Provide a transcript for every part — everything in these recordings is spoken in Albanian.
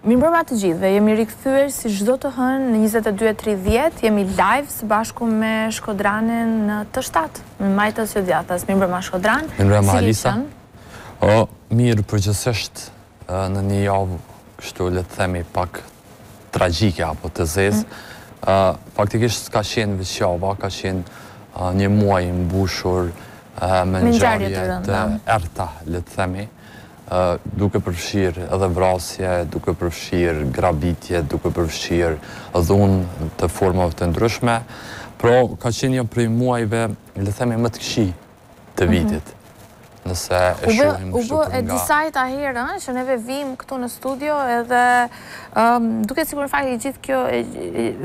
Mirëmbrëma të gjithëve, jemi rikthyer si çdo të hënë në 22.30, jemi live së bashku me Shkodranin në të shtatë, me majtas djathtas. Mirëmbrëma Shkodran, si ke qenë? O, mirë përgjithësisht, Në një javë kështu le të themi pak tragjike apo të zezë, faktikisht ka qenë veç java, ka qenë një muaj i mbushur me ngjarje të errëta, le të themi, duke përfshirë edhe vrasje, duke përfshirë grabitje, duke përfshirë dhunë të formave të ndryshme, pra ka qenë një prej muajve, le të themi, më të këqij. të vitit. Nëse e shohim kështu për nga... U bë e disajta herë, që neve vijmë këtu në studio edhe duket sikur në fakt e gjithë kjo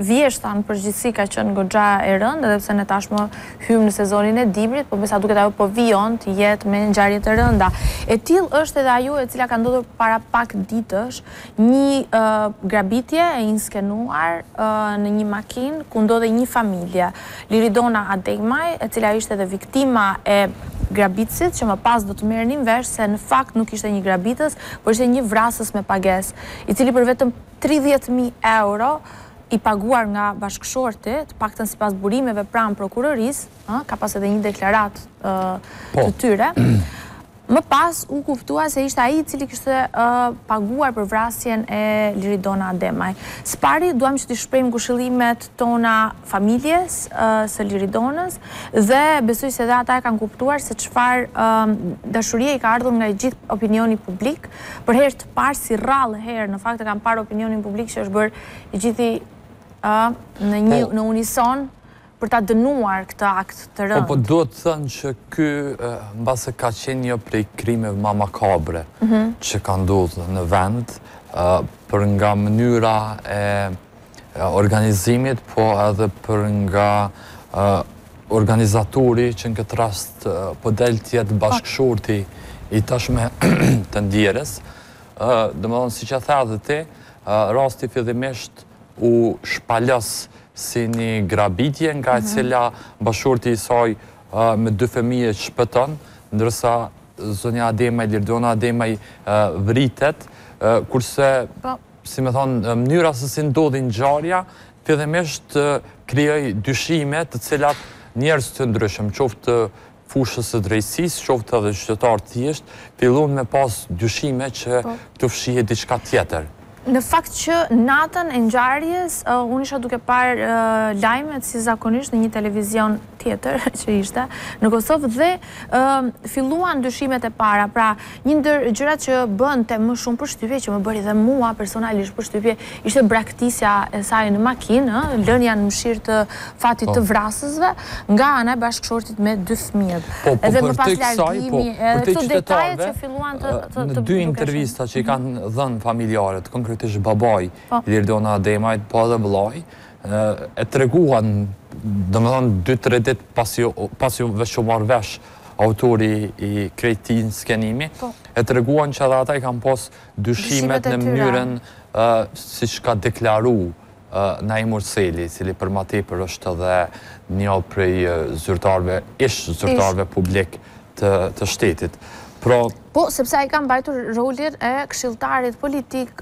vjeshta në përgjithësi ka qenë goxha e rëndë edhe pse ne tashmë hymë në sezonin e dimrit, po me sa duket ajo po vijon të jetë me ngjarje të rënda. E tillë është edhe ajo e cila ka ndodhur para pak ditësh Një grabitje e inskenuar në një makinë ku ndodhej një familje. Liridona Ademaj, e cila ishte edhe viktima e grabitësit, që më pas do të merrnim vesh se në fakt nuk ishte një grabitës, por ishte një vrasës me pagesë, i cili për vetëm tridhjetë mijë euro i paguar nga bashkëshorti, të paktën sipas burimeve pranë prokurorisë, ëh, ka pas edhe një deklaratë të tyre. Më pas u kuptua se ishte ai i cili kishte paguar për vrasjen e Liridona Ademaj. Së pari, duam që t'i shprehim ngushëllimet tona familjes së Liridonës dhe besoj se edhe ata e kanë kuptuar se çfarë dashurie i ka ardhur nga i gjithë opinioni publik, për herë të parë, si rrallë herë, në fakt e kam parë opinionin publik që është bërë i gjithi ë në një në unison. për ta dënuar këtë akt të rëndë. Po, po duhet të thënë që ky mbase ka qenë një prej krimeve ma makabre që ka ndodhë në vend, për nga mënyra e organizimit, po edhe për nga organizatori që në këtë rast po del të jetë bashkëshorti i tashmë të ndjerës. Domethënë, siç e the edhe ti, rasti fillimisht u shpalos si një grabitje nga e cila bashkëshorti i saj me dy fëmijë shpëton, ndërsa zonja Ademaj, Lirdona Ademaj vritet, kurse si me thënë, mënyra se si ndodhi ngjarja, fillimisht krijoi dyshime të cilat njerëz të ndryshëm, qoftë fushës së drejtësisë, qoftë edhe qytetarë të thjeshtë, fillojnë me pas dyshime që këtu fshihet diçka tjetër. Në fakt që natën e ngjarjes, unë isha duke parë lajmet si zakonisht në një televizion tjetër që ishte në Kosovë dhe filluan dyshimet e para, pra Një ndër gjërat që bënte më shumë përshtypje, që më bëri dhe mua personalisht përshtypje, ishte braktisja e saj në makinë, ë, lënia në mëshirë të fatit të vrasësve, nga ana e bashkëshortit me dy fëmijët. Po, po, për të kësaj, po, për të qytetarëve, në dy intervista që i kanë dhënë familjarët, konkretisht babai i Liridona Ademajt, po edhe vëllai, e treguan, domethënë 2-3 ditë pasi u marr vesh autori i krejt atij inskenimi, e treguan që edhe ata i kanë pas dyshimet në mënyrën siç ka deklaru Naim Murseli, i cili për ma tepër është edhe një prej zyrtarëve, ish zyrtarëve publikë të shtetit. Pra- po, sepse ai ka mbajtur rolin e kshiltarit politik,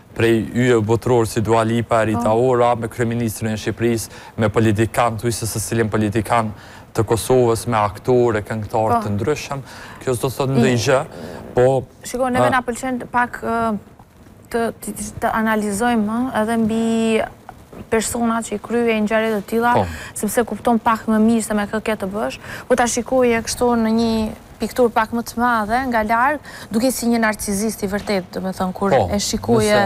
prej yjeve botërorë si Dua Lipa e Rita Ora, me kryeministrin e Shqipërisë, me politikanë, thuajse secilin politikan të Kosovës, me aktorë e këngëtarë të ndryshëm, kjo s'do të thotë ndonjë gjë, po... Shiko, neve na pëlqen pak të analizojmë edhe mbi persona që i kryejnë ngjarje të tilla, sepse kupton pak më mirë se me kë ke të bësh. Po ta shikoje kështu në një piktur pak më të madhe nga larg, dukej si një narcizist i vërtetë, domethënë, kur po, e shikoje,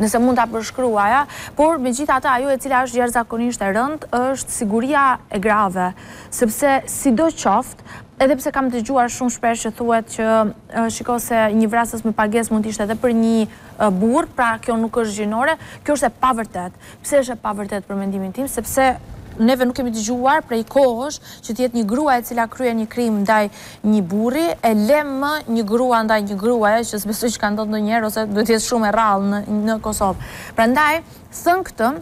nëse mund ta përshkruaja, por megjithatë ajo e cila është jashtëzakonisht e rëndë, është siguria e grave, sepse sidoqoftë, edhe pse kam dëgjuar shumë shpesh që thuhet që shiko se një vrasës me pagesë mund të ishte edhe për një burrë, pra kjo nuk është gjinore, kjo është e pavërtetë. Pse është e pavërtetë për mendimin tim? Sepse neve nuk kemi dëgjuar prej kohësh që të jetë një grua e cila kryen një krim ndaj një burri, e le më një grua ndaj një gruaje, që s'besoj që ka ndodhur ndonjëherë ose duhet të jetë shumë e rrallë në Kosovë. Prandaj, thënë këtë,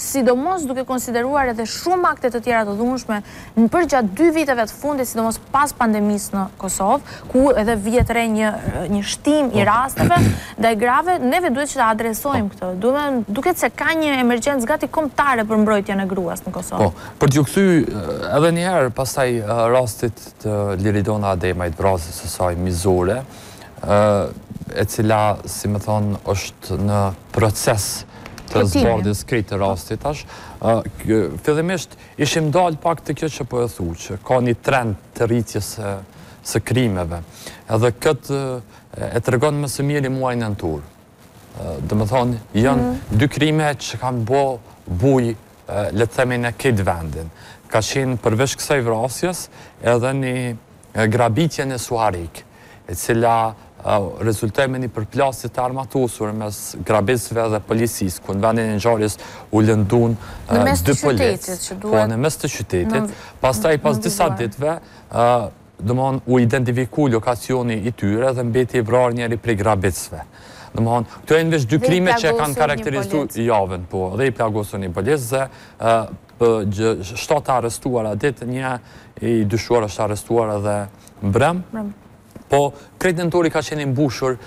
sidomos duke konsideruar edhe shumë akte të tjera të dhunshme në përgjatë dy viteve të fundit, sidomos pas pandemisë në Kosovë, ku edhe vihet re një një shtim i rasteve ndaj grave, neve duhet që ta adresojmë këtë. Domethënë, duket se ka një emergjencë gati kombëtare për mbrojtjen e gruas në Kosovë. Po, për t'iu kthy edhe një herë pastaj rastit të Liridona Ademajt, vrasjes së saj mizore, e cila, si më thonë, është në proces, të zbardhjes krejt të rastit tash. Fillimisht kisha dalë pak te kjo që po e thu, që ka një trend të rritjes së krimeve. Edhe këtë e tregon më së miri muaji nëntor. Domethënë, janë mhm. dy krime që kanë bo bujë le të themi në këtë vendin. Ka qenë përveç kësaj vrasjes edhe një Grabitje në Suharekë, e cila rezultoi me një përplasje të armatosur mes grabitësve dhe policisë, ku në vendin e ngjarjes u lënduan dy policë. Po, në mes të qytetit. Pastaj, pas disa ditëve, domthon, u identifiku lokacioni i tyre dhe mbeti i vrarë njëri prej grabitësve. Domthon, këto janë veç dy krime që e kanë karakterizu javën, po, dhe i plagosur një polic dhe PJ, Shtatë të arrestuar atë ditë, një i dyshuar është arrestuar edhe mbrëmë, po krejt nëntori ka qenë i mbushur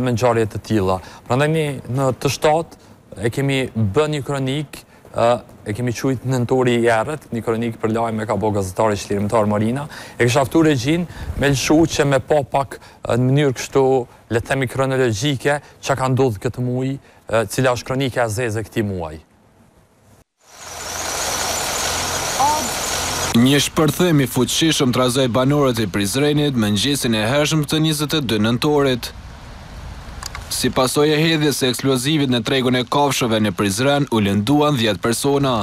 me ngjarje të tilla. Prandaj ne në T shtatë e kemi bë një kronikë e kemi qujtë Nëntori i errët, një kronikë për lajme ka bo gazetari Çlirimtar Morina, e kisha ftu regjinë me lëshu që me pa pak në mënyrë kështu le të themi kronologjike çka ka ndodhë këtë muaj, cila është kronika e zezë e këtij muaji. Një shpërthim i fuqishëm trazoi banorët e Prizrenit mëngjesin e hershëm të njëzet e dy nëntorit. Si pasojë e hedhjes së eksplozivit në tregun e kafshëve në Prizren u lënduan dhjetë persona.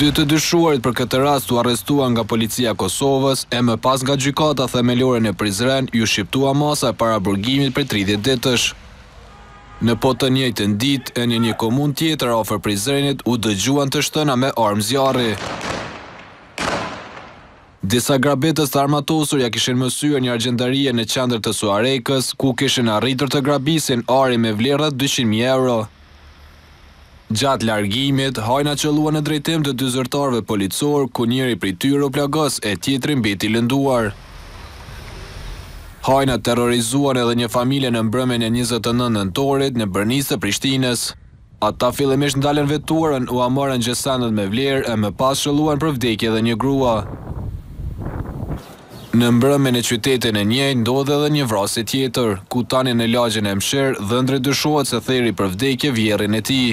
Dy të dyshuarit për këtë rast u arrestuan nga Policia e Kosovës e më pas nga Gjykata Themelore në Prizren iu shqiptua masa e paraburgimit prej tridhjetë ditësh. Në po të njëjtën ditë, e në një komunë tjetër afër Prizrenit u dëgjuan të shtëna me armë zjarri. Disa grabitës të armatosur ia kishin mësyrë një argjendarie në qendër të Suharekës, ku kishin arritur të grabisin ari me vlerë rreth dyqind mijë euro. Gjatë largimit, hajnat qëlluan në drejtim të dy zyrtarëve policorë, ku njëri prej tyre u plagos e tjetri mbeti i lënduar. Hajnat terrorizuan edhe një familje në mbrëmjen e njëzet e nëntë nëntorit në Bërnicë të Prishtinës. Ata fillimisht ndalën veturën, ua morën gjësendet me vlerë e më pas qëlluan për vdekje dhe një grua. Në mbrëmje në qytetin e njëjtë ndodhi edhe një vrasje tjetër, ku tani në lagjen Emshir, dhëndri dyshohet se theri për vdekje vjehrrin e tij.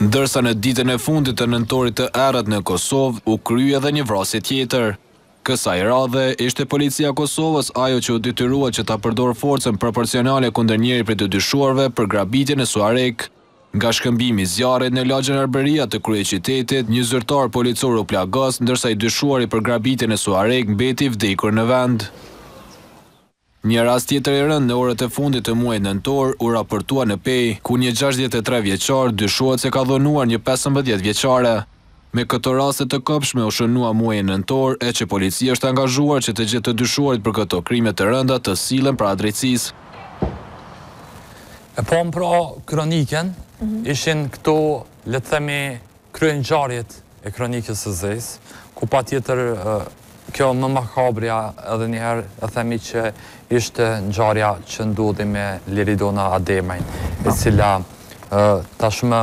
Ndërsa në ditën e fundit të nëntorit të errët në Kosovë u krye edhe një vrasje tjetër. Kësaj radhe, ishte Policia e Kosovës ajo që u detyrua që ta përdorë forcën proporcionale kundër njërit prej të dyshuarve për grabitjen në Suharekë. Nga shkëmbimi i zjarrit në lagjen Arbëria të kryeqytetit, një zyrtar policor u plagos, ndërsa i dyshuari për grabitjen e Suareg mbeti i vdekur në vend. Një rast tjetër i rëndë në orët e fundit të muajit nëntor u raportua në Pejë, ku një gjashtëdhjetë e tre vjeçar dyshohet se ka dhunuar një pesëmbëdhjetë vjeçare. Me këto raste të kobshme u shënua muaji nëntor, e që policia është angazhuar që të gjithë të dyshuarit për këto krime të rënda të sillen para drejtësisë. E pamë pra kronikën, ishin këto le të themi kryengjarjet e Kronikës së Zezë, ku patjetër kjo më makabrja edhe një herë e themi që ishte ngjarja që ndodhi me Liridona Ademajn, e cila tashmë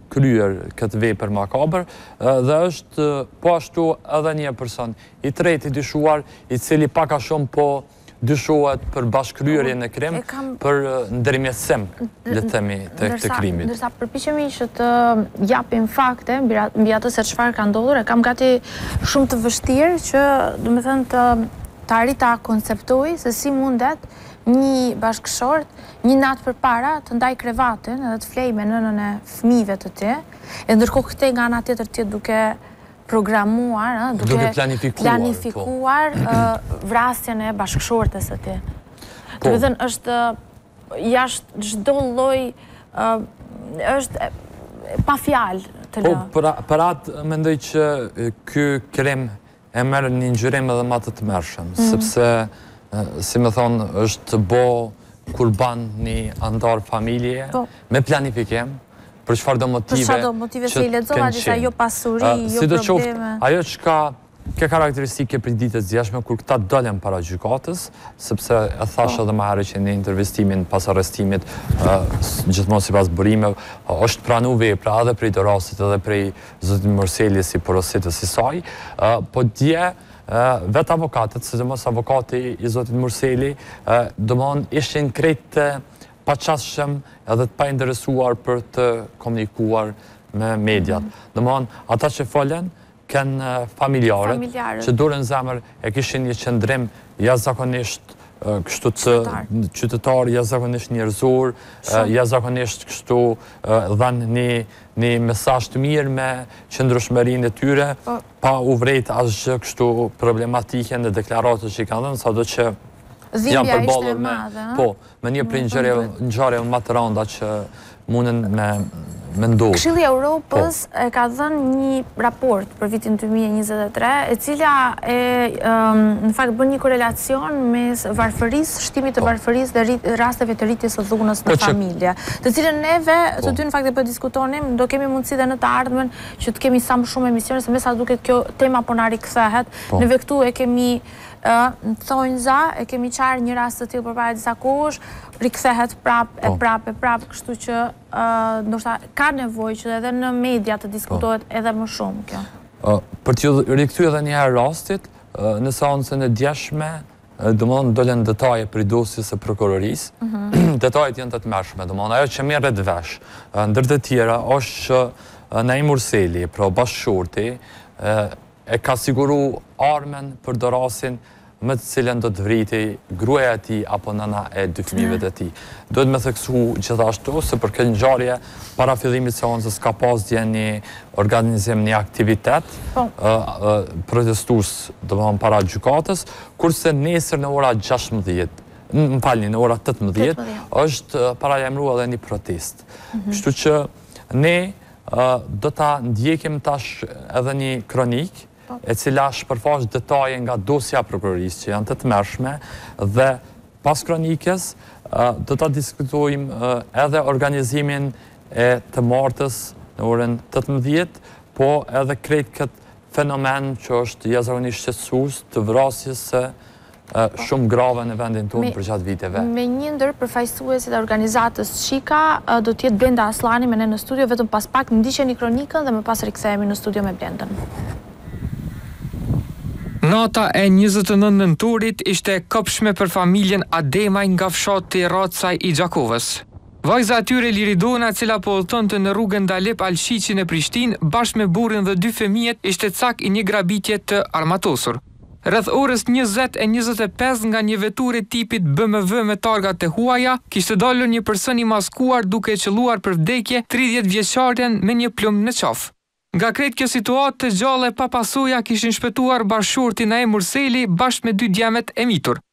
kryer këtë vepër makabër dhe është po ashtu edhe një person i tretë i dyshuar, i cili pak a shumë po dyshohet për bashkëkryerje në krim, për ndërmjetësim, le të themi, të këtij krimit. Ndërsa përpiqemi që të japim fakte mbi atë se çfarë ka ndodhur, e kam gati shumë të vështirë që, domethënë, të arrij ta konceptoj se si mundet një bashkëshort një natë përpara të ndaj krevatin edhe të flej me nënën e fëmijëve të tij, e ndërkohë këtej nga ana tjetër të jetë duke programuar, ëh, duke, duke planifikuar, planifikuar po. vrasjen e bashkëshortes së tij. Po. Do të thënë është jashtë çdo lloj është pa fjalë të po, lë. Po për, për atë mendoj që ky krim e merr një ngjyrim edhe ma të tmerrshëm, sepse si me thon është bo kurban një antar familjeje, me planifikim, për çfar do motive që të kenë qenë. Për çfar do motive se i lexova disa jo pasuri, jo probleme. Sidoqoftë, ajo çka ke karakteristike ke prej ditës djeshme, kur këta dolen para gjykatës, sepse e thashë edhe ma herë që në intervistimin pas arrestimit, gjithmonë sipas burimeve, është pranu vepra edhe prej dorastit edhe prej zotit Murseli si porositës i saj, po dje vetë avokatët, sidomos avokati i zotit Murseli, domethonë ishin krejt të paqasshëm edhe të painteresuar për të komunikuar me mediat. Domethonë, ata që folen, kënë familjarët, që dorën në zemër e kishin një qëndrim jashtëzakonisht kështu qytetar, jashtëzakonisht njerëzor, jashtëzakonisht kështu dhanë një Ni mesazh të mirë me qëndrueshmërinë e tyre, pa u vrejt asgjë kështu problematike në deklaratët që i kanë dhënë, sado që janë përballur po, me një prej ngjarjeve ma të randa që mundën me ndodhë. Këshilli i Europës e ka dhënë një raport për vitin dy mijë e njëzet e tre, e cila e, në fakt, bën një korelacion mes varfërisë, shtimit të varfërisë dhe rasteve të rritjes së dhunës në familje, të cilën neve të dy në fakt e po diskutonim, do kemi mundësi dhe në të ardhmen që të kemi sa më shumë emisione, se mesa duket kjo tema po na rikthehet. Neve këtu e kemi në thonjza, e kemi qarë një rast të tillë përpara disa kohësh, rikthehet prap e prap e prap, kështu që ndoshta ka nevojë që edhe në media të diskutohet edhe më shumë kjo. Për t'iu rikthy edhe një herë rastit, në seancën e djeshme, domethënë dolën detaje prej dosjes së prokurorisë, mhm. detajet janë të tmerrshme, domethënë ajo që merret vesh, ndër të tjera, është që Naim Murseli, pra bashkëshorti, E ka siguru armën për dorasin, me të cilën do të vritej gruaja e tij apo nëna e dy fëmijëve të tij. Duhet me theksu gjithashtu se për këtë ngjarje, para fillimit të seancës ka pas dje një organizim, një aktivitet protestues, domethënë para gjykatës, kurse nesër në ora gjashtëmbëdhjetë, më falni, në ora tetëmbëdhjetë, është paralajmëruar edhe një protestë. Kështu që ne, Do ta ndjekim tash edhe një kronikë, e cila shpërfaq detaje nga dosja e Prokurorisë, që janë të tmerrshme, dhe pas kronikës do ta diskutojmë edhe organizimin e të martës në orën tetëmbëdhjetë, po edhe krejt këtë fenomen që është jashtëzakonisht shqetësues të vrasjes së shumë grave në vendin tonë përgjatë viteve. E një ndër përfaqësuesit e organizatës QIKA do të jetë Blenda Asllani me ne në studio, vetëm pas pak ndiqeni kronikën dhe më pas rikthehemi në studio me Blendën. Nata e njëzet e nëntë nëntorit ishte e kobshme për familjen Ademaj nga fshati Rracaj i Gjakovës. Vajza e tyre Liridona e cila po udhëtonte në rrugën Dalip Alshiqi në Prishtinë bashkë me burrin dhe dy fëmijët ishte cak i një grabitje të armatosur. Rreth orës njëzet e njëzet e pesë nga një veturë e tipit BMW me targa të huaja, kishte dalur një person i maskuar duke e qëlluar për vdekje tridhjetë vjeçaren me një plumb në qafë. Nga krejt kjo situatë të gjallë e pa pasoja kishin shpëtuar bashkëshorti Naim Murseli bashkë me dy djemtë e mitur.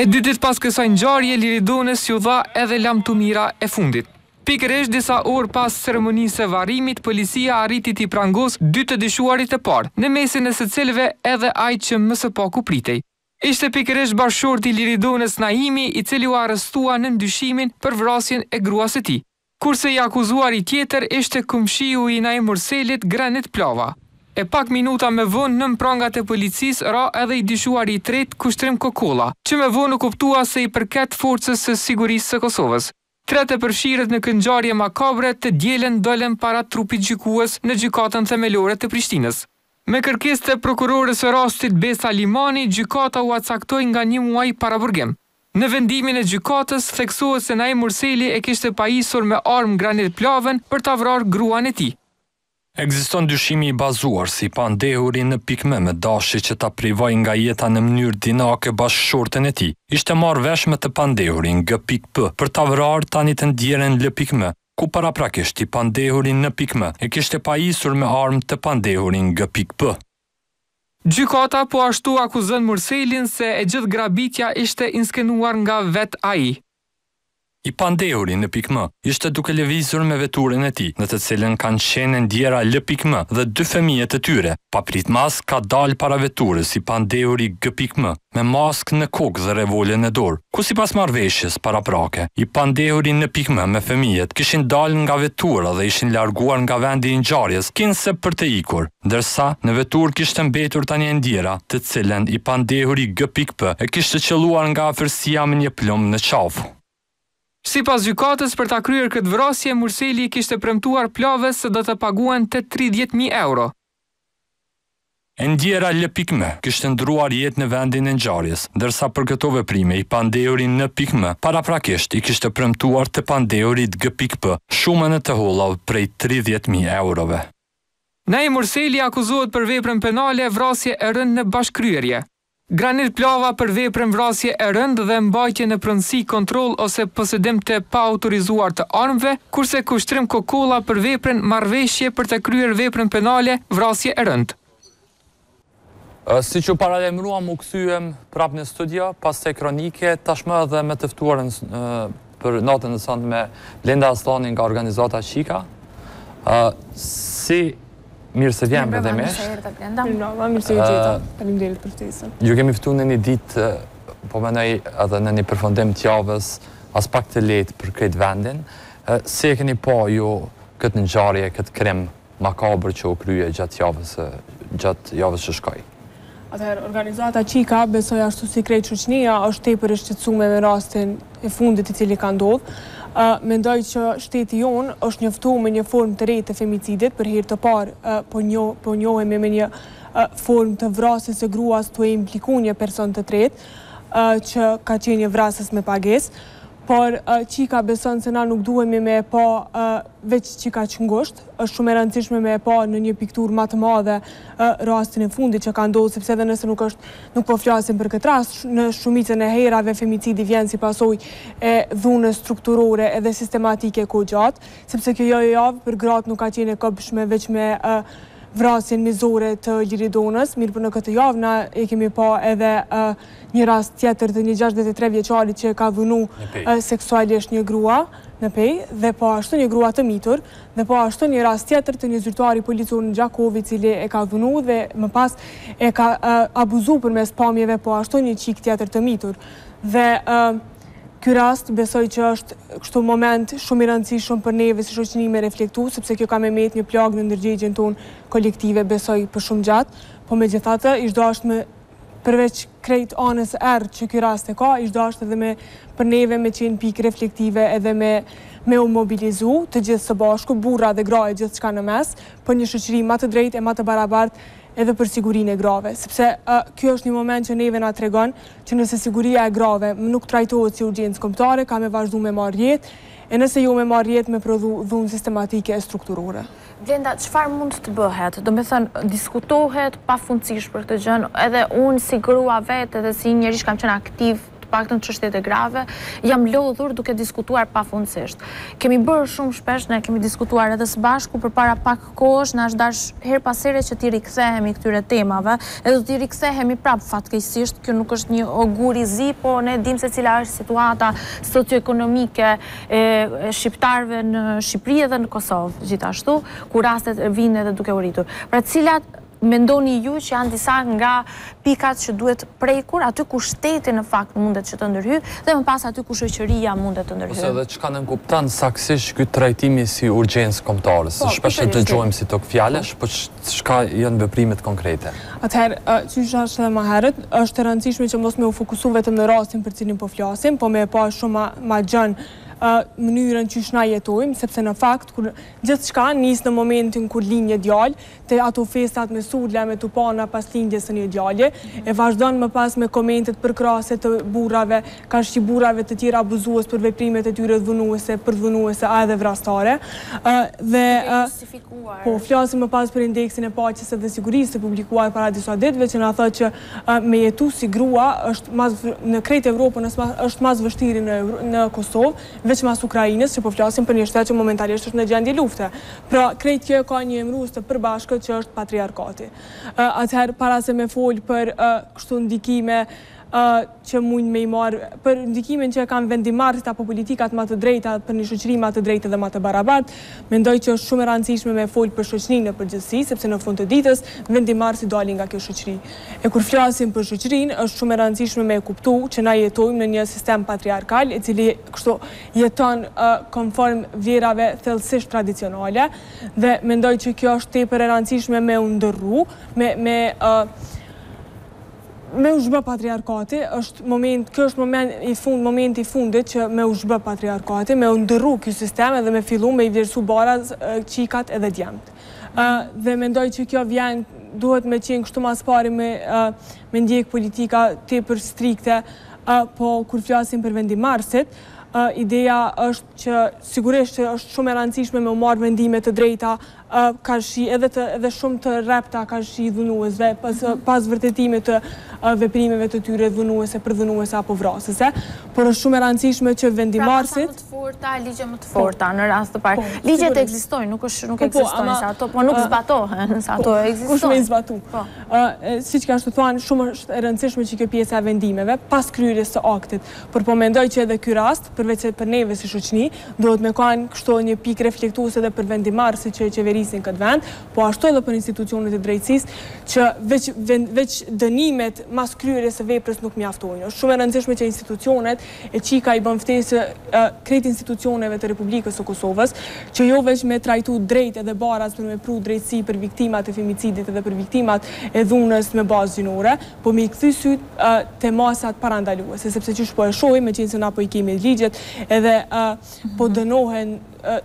E dy ditë pas kësaj ngjarje Liridonës iu dha edhe lamtumira e fundit. Pikërisht disa orë pas ceremonisë së varrimit policia arriti t'i prangosë dy të dyshuarit e parë, në mesin e të cilëve edhe ai që më së paku pritej. Ishte pikërisht bashkëshorti i Liridonës Naimi i cili u arrestua nën dyshimin për vrasjen e gruas së tij. Kurse i akuzuari tjetër ishte kumshiu i Naim Murselit, Granit Plava. E pak minuta më vonë nën prangat e policisë ra edhe i dyshuari i tretë, Kushtrim Kokolla, që më vonë u kuptua se i përket Forcës së Sigurisë së Kosovës. Tre të përfshirët në këtë ngjarje makabre të dielën dolën para trupit gjykues në Gjykatën Themelore të Prishtinës. Me kërkesë të prokurores së rastit Besa Limani, gjykata ua caktoi nga një muaj paraburgim. Në vendimin e gjykatës theksohet se Naim Murseli e kishte pajisur me armë Granit Plavën për ta vrarë gruan e tij. Ekziston dyshimi i bazuar se i pandehuri N pikë M me dashje që ta privojë nga jeta në mënyrë dinake bashkëshorten e tij. Ishte marrë vesh me të pandehurin G pikë P për ta vrarë tani të ndjeren L pikë M, ku paraprakisht i pandehuri N pikë M e kishte pajisur me armë të pandehurin G pikë P. Gjykata po ashtu akuzon Murselin se e gjithë grabitja ishte inskenuar nga vetë ai. I pandehuri N pikë M ishte duke lëvizur me veturën e tij, në të cilën kanë qenë e ndjera L pikë M dhe dy fëmijët e tyre. Papritmas, ka dalë para veturës i pandehuri G pikë M. me maskë në kokë dhe revole në dorë, ku sipas marrëveshjes paraprake, i pandehuri N pikë M me fëmijët, kishin dalë nga vetura dhe ishin larguar nga vendi i ngjarjes, kinse për të ikur, ndërsa, në veturë kishte mbetur tani e ndjera, të cilën i pandehuri G pikë P e kishte qëlluar nga afërsia me një plumb në qafë. Sipas gjykatës, për ta kryer këtë vrasje, Murseli i kishte premtuar Plavës se do t'i paguante tridhjetë mijë euro. E ndjera L pikë M kishte ndrruar jetë në vendin e ngjarjes, ndërsa për këto veprime i pandehuri N pikë M paraprakisht i kishte premtuar të pandehurit G pikë P shumën e të hollavë prej tridhjetë mijë eurove. Naim Murseli akuzohet për veprën penale Vrasje e rëndë në bashkëkryerje. Granit Plava për veprën vrasje e rëndë dhe mbajtje në pronësi, kontroll ose posedim të paautorizuar të armëve, kurse Kushtrim Kokolla për veprën marrëveshje për të kryer veprën penale vrasje e rëndë. Siç ju paralajmëruam u kthyem prapë në studio pas kësaj kronike, tashmë edhe me të ftuarën. për natën e sotme, Blenda Asllani nga organizata Qika. Si mirë se vjen dhe me shë. Mirëmbrëma, mirë se ju gjeta. Faleminderit për ftesën. Ju kemi ftu në një ditë, po mendoj edhe në një përfundim të javës, aspak të lehtë për krejt vendin. Si e keni pa ju këtë ngjarje, këtë krim makabër që u krye gjatë javës së gjatë javës që shkoi. Atëherë, organizata Qika, besoj ashtu si krejt shoqnia, është tepër e shqetësume me rastin e fundit i cili ka ndodhë. Ë, mendoj që shteti jonë është njoftu me një formë të re të femicidit, për herë të parë ë po njo, po njohemi me një ë formë të vrasjes së gruas tu e impliku një person të tretë ë që ka qenë një vrasës me pagesë. Por çika besoj se na nuk duhemi me e pa veç qikaq ngushtë, është shumë e rëndësishme me e pa në një pikturë ma të madhe rastin e fundit që ka ndodhë, sepse dhe nëse nuk është, nuk po flasim për këtë rast, në shumicën e herave femicidi vjen si pasojë e dhunës strukturore edhe sistematike kohë gjatë, sepse kjo jo javë për gratë nuk ka qenë e kobshme veç me vrasjen mizore të Liridonës, mirëpo në këtë javë na e kemi pa edhe Një rast tjetër të një gjashtëdhjetë e tre vjeçari që e ka dhunu seksualisht një grua në Pejë dhe po ashtu një grua të mitur dhe po ashtu një rast tjetër të një zyrtari policor në Gjakovë i cili e ka dhunu dhe më pas e ka abuzu përmes pamjeve po ashtu një çikë tjetër të mitur. Dhe ky rast besoj që është kështu moment shumë i rëndësishëm për neve si shoqëni me reflektu sepse kjo ka me mbetë një plagë në ndërgjegjen tonë kolektive besoj për shumë gjatë, po megjithatë ish dashtë me përveç krejt anës errët që ky rast e ka, ish dashtë edhe me për neve me qenë pikë reflektive edhe me me u mobilizu të gjithë së bashku, burra dhe gra e gjithçka në mes, për një shoqëri ma të drejtë e ma të barabartë edhe për sigurinë e grave. Sepse kjo është një moment që neve na tregon që nëse siguria e grave më nuk trajtohet si urgjencë kombëtare, ka me vazhdu me marrë jetë, e nëse jo me marrë jetë me prodhu dhunë sistematike e strukturore. Blenda, çfarë mund të bëhet? Domethënë, diskutohet pafundësisht për këtë gjë, edhe unë si grua vetë, edhe si një njeri që kam qenë aktiv, të paktën në çështjet e grave, jam lodhur duke diskutuar pafundësisht. Kemi bërë shumë shpesh, ne kemi diskutuar edhe së bashku, përpara pak kohësh na është dashur herë pas here që t'i rikthehemi këtyre temave, edhe do t'i rikthehemi prapë fatkeqësisht, kjo nuk është një ogur i zi, po ne e dimë se cila është situata socio-ekonomike e shqiptarëve në Shqipëri edhe në Kosovë gjithashtu, ku rastet vijnë edhe duke u rritur. Pra cilat mendoni ju që janë disa nga pikat që duhet prekur aty ku shteti në fakt mundet që të ndërhyjë dhe më pas aty ku shoqëria mundet të ndërhyjë. Ose edhe çka nënkupton saktësisht ky trajtimi si urgjencë kombëtare, se shpesh e dëgjojmë si togfjalësh, po Çka janë veprimet konkrete? Atëherë, siç thashë edhe më herët, është e rëndësishme që mos me u fokusu vetëm në rastin për të cilin po flasim, po me e pa shumë ma, ma gjënë mënyrën qysh na jetojmë, sepse në fakt kur gjithçka nis në momentin kur lind një djalë, te ato festat me surla, me tupana pas lindjes së një djali, e vazhdon më pas me komentet përkrahëse të burrave, karshi burrave të tjerë abuzues për veprimet e tyre dhunuese, përdhunuese a edhe vrastare. Dhe Po flasim më pas për indeksin e paqes dhe sigurisë të publikuar para disa ditëve që na thotë që me jetu si grua është mas në krejt Evropën është mas vështiri në në Kosovë, veç mas Ukrainës që po flasim për një shtet që momentalisht është në gjendje lufte. Pra krejt kjo e ka një emërues të përbashkët që është patriarkati. Atëherë para se me fol për kështu ndikime që mujnë me i marrë, për ndikimin që e kanë vendimmarrësit apo politikat ma të drejta për një shoqëri ma të drejtë dhe ma të barabartë. Mendoj që është shumë e randësishme me folë për shoqërinë në përgjithësi, sepse në fund të ditës, vendimmarrësit dalin nga kjo shoqëri. E kur flasim për shoqërinë, është shumë e randësishme me e kuptu që na jetojmë në një sistem patriarkal, i cili kështu jeton konform vlerave thellësisht tradicionale, dhe mendoj që kjo është tepër e randësishme me u ndërru, me, me, Me u zhbë patriarkati, është moment, kjo është moment i fund, momenti i fundit që me u zhbë patriarkati, me u ndërru ky sistem edhe me fillu me i vlerësu baraz qikat edhe djemtë. Dhe mendoj që kjo vjen, duhet me qenë kështu mas pari me, me ndjek politika tepër strikte, po kur flasim për vendimmarrësit, ideja është që sigurisht që është shumë e randësishme me u marrë vendime të drejta, karshi edhe të edhe shumë të rrepta karshi dhunuesve pas pas vërtetimit të veprimeve të tyre dhunuese, përdhunuese apo vrasëse, por është shumë e rëndësishme që vendimmarrësit. Pra masa më të forta, ligje më të forta në rast të parë. Ligjet ekzistojnë, nuk është që nuk ekzistojnë, se ato po nuk zbatohen, se ato ekzistojnë. Kush me i zbatu? Po. Siç kesh tu thënë, shumë është e rëndësishme që kjo pjesa e vendimeve pas kryerjes së aktit, por po mendoj që edhe ky rast Përveç se për neve si shoqni, duhet me kanë kështu një pikë reflektuese edhe për vendimmarrësit që e qeverisin këtë vend, po ashtu edhe për institucionet e drejtësisë, që veç veç dënimet mas kryerjes së veprës nuk mjaftojnë. Është shumë e rëndësishme që institucionet, e QIK-a i bën ftesë krejt institucioneve të Republikës së Kosovës, që jo veç me trajtu drejt edhe baraz për me pru drejtësi për viktimat e femicidit edhe për viktimat e dhunës me bazë gjinore, Po me i kthy sytë te masat parandaluese, sepse qysh po e shohim, meqenëse na po i kemi ligjet, edhe po dënohen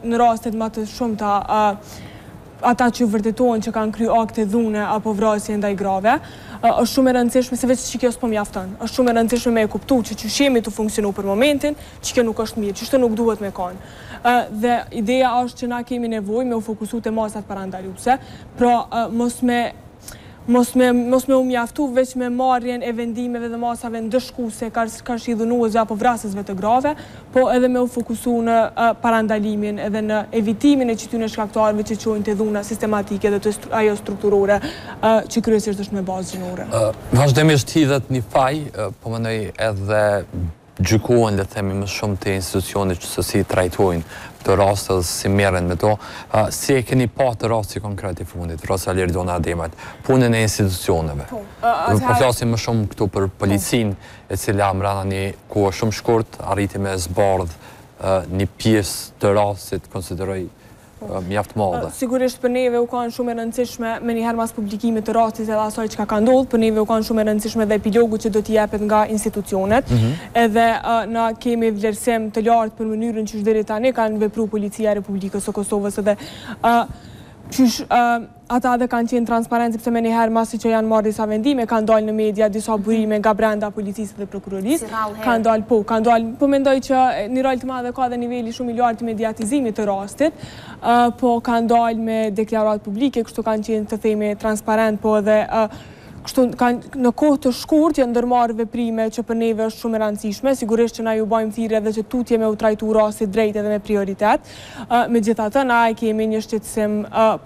në rastet ma të shumta ata që vërtetohen që kanë kry akte dhune apo vrasje ndaj grave, është shumë e rëndësishme, se veç që kjo s'po mjafton, është shumë e rëndësishme me e kuptu që qysh jemi tu funksionu për momentin, që kjo nuk është mirë, që kshtu nuk duhet me kon. Dhe ideja është që na kemi nevojë me u fokusu te masat parandaluese, pra mos me mos me mos me u mjaftu veç me marrjen e vendimeve dhe masave ndëshkuese karsh karshi dhunuesve apo vrasësve të grave, po edhe me u fokusu në parandalimin edhe në evitimin e qtyne shkaktarëve që çojnë te dhuna sistematike dhe te ajo strukturore që kryesisht është me bazë gjinore. Vazhdimisht hidhet një faj, po mendoj edhe gjykohen le të themi më shumë te institucionet që se si trajtojnë këto raste dhe se si merren me to, si e keni pa atë rastin konkret i fundit, rasti Liridona Ademajt, punën e institucioneve, po flasim më shumë këtu për policinë e cila mbrenda një kohe shumë të shkurt arriti me zbardhë një pjesë të rastit, konsideroj, mjaft madhe. Sigurisht për neve u kanë shumë e rëndësishme, me njëherë mas publikimit të rastit edhe asaj çka ka ndodhë, për neve u kanë shumë e rëndësishme edhe epilogu që do t'i jepet nga institucionet, mhm. edhe na kemi vlerësim të lartë për mënyrën qysh deri tani kanë vepru Policia e Republikës së Kosovës edhe që Ata edhe kanë qenë transparent sepse menjëherë masi që janë marrë disa vendime kanë dalë në media disa burime nga brenda policisë dhe prokurorisë, kanë dalë po, kanë dalë, po mendoj që një rol të madh e ka edhe niveli shumë i lartë i mediatizimit të rastit, po kanë dalë me deklaratë publike, kështu kanë qenë të themi transparent po edhe kështu në kohë të shkurtë janë ndërmarrë veprime që për neve është shumë e rëndësishme, sigurisht që na ju bëjmë thirrje edhe që tutje me u trajtu rasti drejt edhe me prioritet. Megjithatë, na e kemi një shqetësim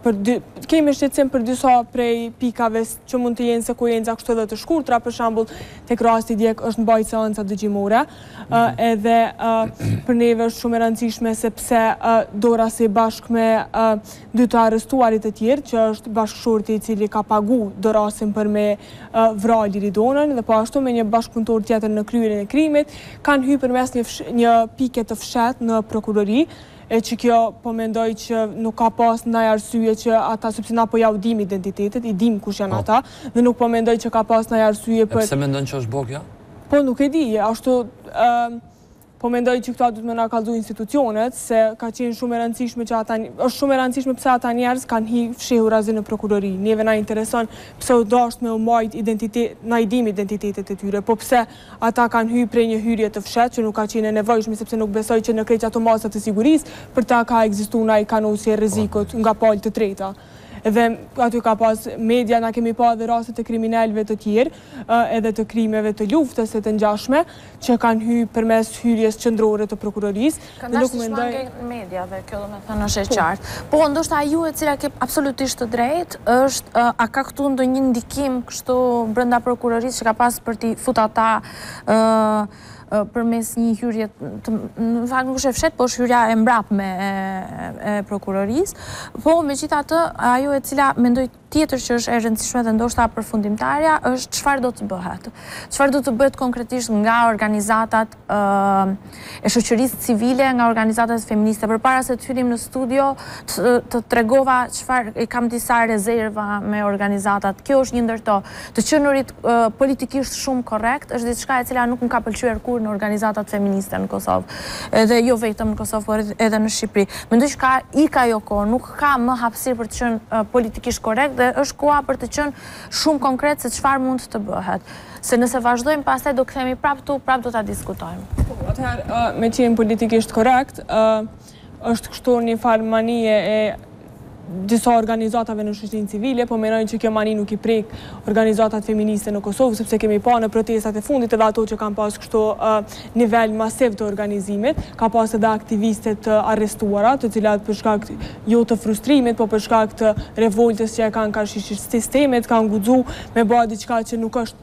për dy kemi shqetësim për disa prej pikave që mund të jenë sekuenca kështu edhe të shkurtra, për shembull, tek rasti dje është mbajtë seanca dëgjimore, mhm. edhe për neve është shumë e rëndësishme sepse dorasi bashkë me Dy të arrestuarit e tjerë që është bashkëshorti i cili ka pagu dorasin për me vra Liridonën dhe po ashtu me një bashkëpunëtor tjetër në kryerjen e krimit kanë hy përmes një një pike të fsheht në prokurori e që kjo po mendoj që nuk ka pas naj arsye që ata sepse na po jau dim identitetet i dim kush janë ata dhe nuk po mendoj që ka pas naj arsye për. E pse mendon që është bo kjo? Po nuk e di ashtu Po mendoj që këtë duhet me na kallxu institucionet, se ka qenë shumë e rëndësishme që ata, është shumë e rëndësishme pse ata njerëz kanë hi fshehurazi në prokurori. Neve na intereson pse u dashtë me u majtë identitet, na i dimë identitetet e tyre, po pse ata kanë hy prej një hyrje të fshehtë që nuk ka qenë e nevojshme sepse nuk besoj që në krejt ato masa të sigurisë për ta ka ekzistu naj kanosje e rrezikut nga palë të treta. Edhe aty ka pas media, na kemi pa edhe raste të kriminelëve të tjerë, edhe të krimeve të luftës e të ngjashme, që kanë hy përmes hyrjes qendrore të prokurorisë. Kanë dashtë të shmangen media dhe kjo domethënë është e qartë. Po, ndoshta ajo e cila ke absolutisht të drejtë, është a ka këtu ndonjë ndikim kështu brenda prokurorisë që ka pas për t'i fut ata përmes një hyrje, në fakt nuk është e fshehtë, por është hyrja e mbrapme e prokurorisë, po megjithatë ajo e cila mendoj tjetër që është e rëndësishme dhe ndoshta përfundimtarja është çfarë do të bëhet. Çfarë do të bëhet konkretisht nga organizatat e shoqërisë civile, nga organizatat feministe. Përpara se të hynim në studio, të tregova çfarë kam disa rezerva me organizatat. Kjo është një ndër to. Të qenurit politikisht shumë korrekt, është diçka e cila nuk më ka pëlqyer kurrë në organizatat feministe në Kosovë. Edhe jo vetëm në Kosovë, por edhe në Shqipëri. Mendoj që ka ik ajo kohë, nuk ka më hapësirë për të qenë politikisht korrekt dhe është koha për të qenë shumë konkret se çfarë mund të bëhet. Se nëse vazhdojmë pastaj do kthehemi prapë këtu, prapë do ta diskutojmë. Po, atëherë me qenë politikisht korrekt, Është kështu një farë manie e disa organizatave në shoqërinë civile, po mendoj që kjo mani nuk i prek organizatat feministe në Kosovë, sepse kemi pa në protestat e fundit edhe ato që kanë pas kështu nivel masiv të organizimit, ka pas edhe aktiviste të arrestuara, të cilat për shkak jo të frustrimit, po për shkak të revoltës që e kanë karshi sistemit, kanë guxu me ba diçka që nuk është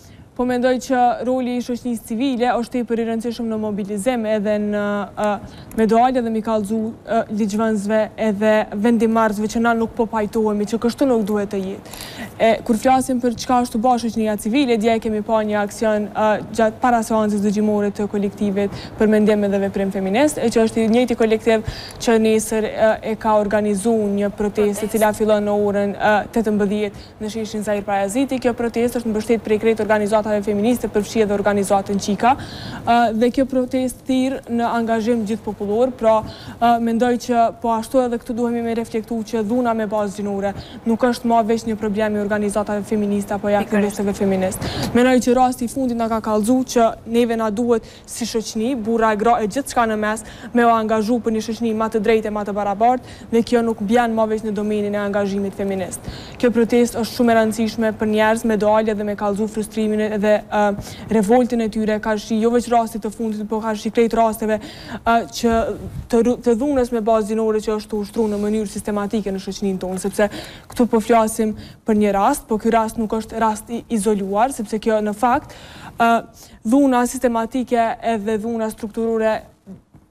Po mendoj që roli i shoqënisë civile është tepër i rëndësishëm në mobilizim edhe në me dalë edhe mi kallëzu ligjvënësve edhe vendimmarrësve që na nuk po pajtohemi që kështu nuk duhet të jetë. E kur flasim për çka është tu ba shoqënia civile, dje e kemi pa një aksion gjatë para seancës dëgjimore të kolektivit për mendim edhe veprim feminist, e që është i njëjti kolektiv që nesër e ka organizu një protestë e cila fillon në orën tetëmbëdhjetë. Në sheshin Zahir Pajaziti, kjo protestë është mbështetë prej krejt organizatave feministe, përfshi edhe organizatën Qika, dhe kjo protestë thirr në angazhim gjithëpopullor, pra mendoj që po ashtu edhe këtu duhemi me reflektu që dhuna me bazë gjinore nuk është ma veq një problem i organizatave feministe apo i aktivisteve feministe. Mendoj që rasti i fundit na ka kallzu që neve na duhet si shoqni, burra e gra e gjithçka në mes, me u angazhu për një shoqni ma të drejtë e ma të barabartë, dhe kjo nuk bjen ma veq në domenin e angazhimit feminist. Kjo protestë është shumë e rëndësishme për njerëz me dalë edhe me kallëzu frustrimin dhe revoltën e tyre karshi jo veq rastit të fundit po karshi krejt rasteve që të të dhunës me bazë gjinore që është ushtru në mënyrë sistematike në shoqninë tonë sepse këtu po flasim për një rast po ky rast nuk është rast i izoluar sepse kjo në fakt Dhuna sistematike edhe dhuna strukturore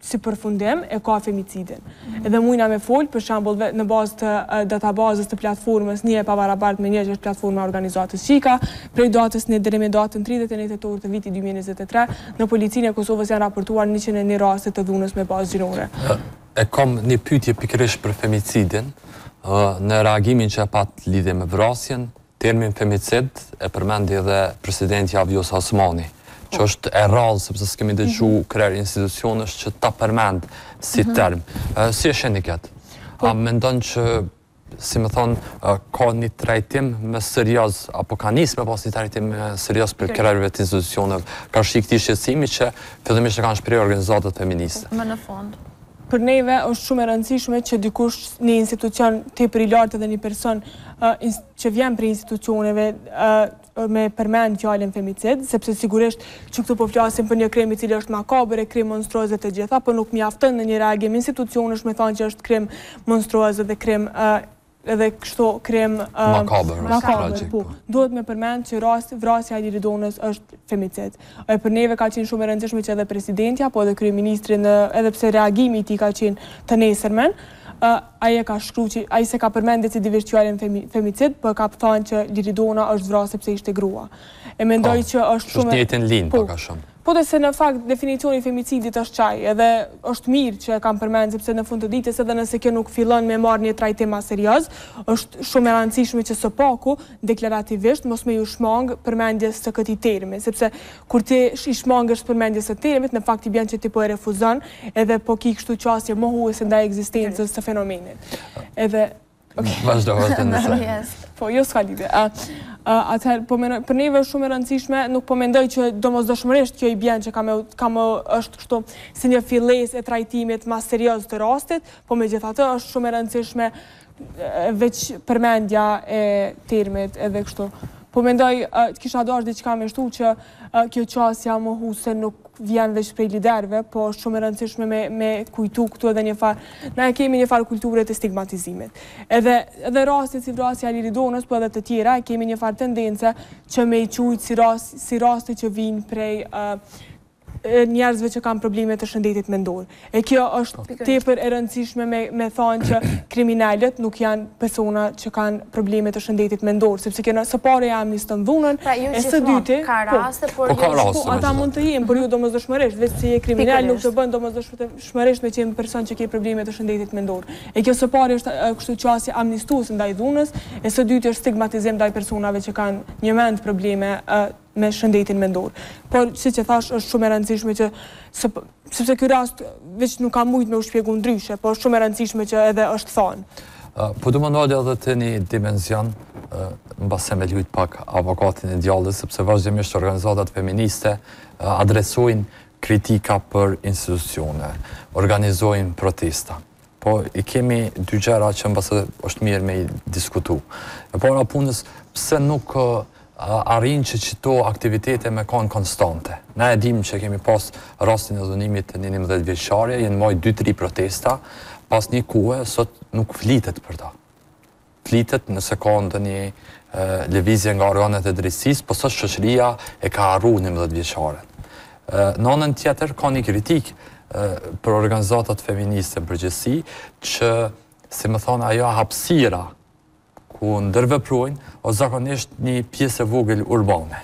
si përfundim e ka femicidin. Edhe mujna me folë, për shembull, në bazë të databazës të platformës, një e pabarabartë me një që është platforma e organizatës Qika, prej datës një deri me datën tridhjetë e një tetor të vitit dy mijë e njëzet e tre, në Policinë e Kosovës janë raportuar njëqind e një raste të dhunës me bazë gjinore. E kam një pyetje pikërisht për femicidin, në reagimin që e pat lidhje me vrasjen, Termin femicid e përmendi edhe presidentja Vjosa Osmani, që është e rrallë sepse s'kemi dëgju mhm. krerë institucionesh që ta përmend si mhm. term. Si e shihni këtë? Po. A mendoni që si me thonë, ka një trajtim ma serioz, apo ka nis me pas një trajtim ma serioz prej krerëve të institucioneve, karshi këtij shqetësimi që fillimisht e kanë shpreh organizatat feministe. Më në fund. Për neve është shumë e rëndësishme që dikush, një institucion tepër i lartë dhe një person që vjen prej institucioneve me përmend fjalën femicid, sepse sigurisht që këtu po flasim për një krim i cili është makabër e krim monstruoz të gjitha, po nuk mjafton në një reagim institucionesh me thonë që është krim monstruoz dhe krim edhe kështu krim makabër, makabër, po. Duhet me përmend që rast vrasja e Liridonës është femicid. E për neve ka qenë shumë e rëndësishme që edhe presidentja, po edhe kryeministri edhe pse reagimi i tij ka qenë të nesërmen, ai e ka shkruar që ai s'e ka përmend decidivisht fjalën femicid, po ka thënë që Liridona është vrarë sepse ishte grua. E mendoj po, që është shumë është në të njëjtën linjë po, po ka shumë. Po de se në fakt definicioni i femicidit është qaj, edhe është mirë që e kanë përmend sepse në fund të ditës edhe nëse kjo nuk fillon me marrë një trajtim ma serioz, është shumë e randësishme që së paku deklarativisht mos me iu shmangë përmendjes së këtij termi, sepse kur ti i shmangesh përmendjes së termit në fakt ti bjen që ti po e refuzon edhe po ki kështu qasje mohuese ndaj ekzistencës së fenomenit. Edhe. Vazhdo, vazhdo në sa. Po, jo s'ka lidhje. Atëherë, po për neve është shumë e rëndësishme, nuk po mendoj që domosdoshmërisht kjo i bjenë që ka me qenë kështu si një fillesë e trajtimit ma serios të rastit, po megjithatë është shumë e rëndësishme veç përmendja e termit edhe kështu. Po mendoj, kisha dashtë diçka me shtu që kjo qasja mohuese nuk vjen veç prej liderëve, po është shumë e rëndësishme me kujtu këtu edhe një farë Na e kemi një farë kulture të stigmatizimit. Edhe edhe rastet si vrasja e Liridonës, po edhe të tjera, e kemi një farë tendence që me i qujtë si rast, si raste që vijnë prej njerëzve që kanë probleme të shëndetit mendor. E kjo është tepër e rëndësishme me me thonë që kriminelët nuk janë persona që kanë probleme të shëndetit mendor, sepse kjo së pari e amniston dhunën, pra, jo e së dyti, ka po, raste, por po, ka jo raste, ata mund të jenë, por jo domosdoshmërisht, vetë se je kriminel nuk të bën domosdoshmërisht Shmërisht me qenë person që ke probleme të shëndetit mendor. E kjo së pari është kështu qasje amnistuese ndaj dhunës, e së dyti është stigmatizim ndaj personave që kanë njëmend probleme me shëndetin mendor. Por siç e thashë është shumë e rëndësishme që sepse ky rast veç nuk ka mujt me u shpjegu ndryshe, po është shumë e rëndësishme që edhe është thanë. Po du me u ndalë edhe te një dimension, mbase me lujt pak avokatin e djallit, sepse vazhdimisht organizatat feministe adresojnë kritika për institucione, organizojnë protesta. Po i kemi dy gjëra që mbase është mirë me i diskutu. E para punës, pse nuk arrijnë që qëto aktivitete me kon konstante. Na e dim që kemi pas rastin e dhunimit të njëmbëdhjetëvjeçares, janë mbajt 2-3 protesta, pas një kohë, sot nuk flitet për ta. flitet nëse ka ndonjë lëvizje nga organet e drejtësisë, po sot shoqëria e ka harruar 11 vjeçaren. Në anën tjetër ka një kritikë për organizatat feministe në përgjithësi që si me thonë ajo hapësira ku ndërveprojnë o zakonisht një pjesë e vogël urbane.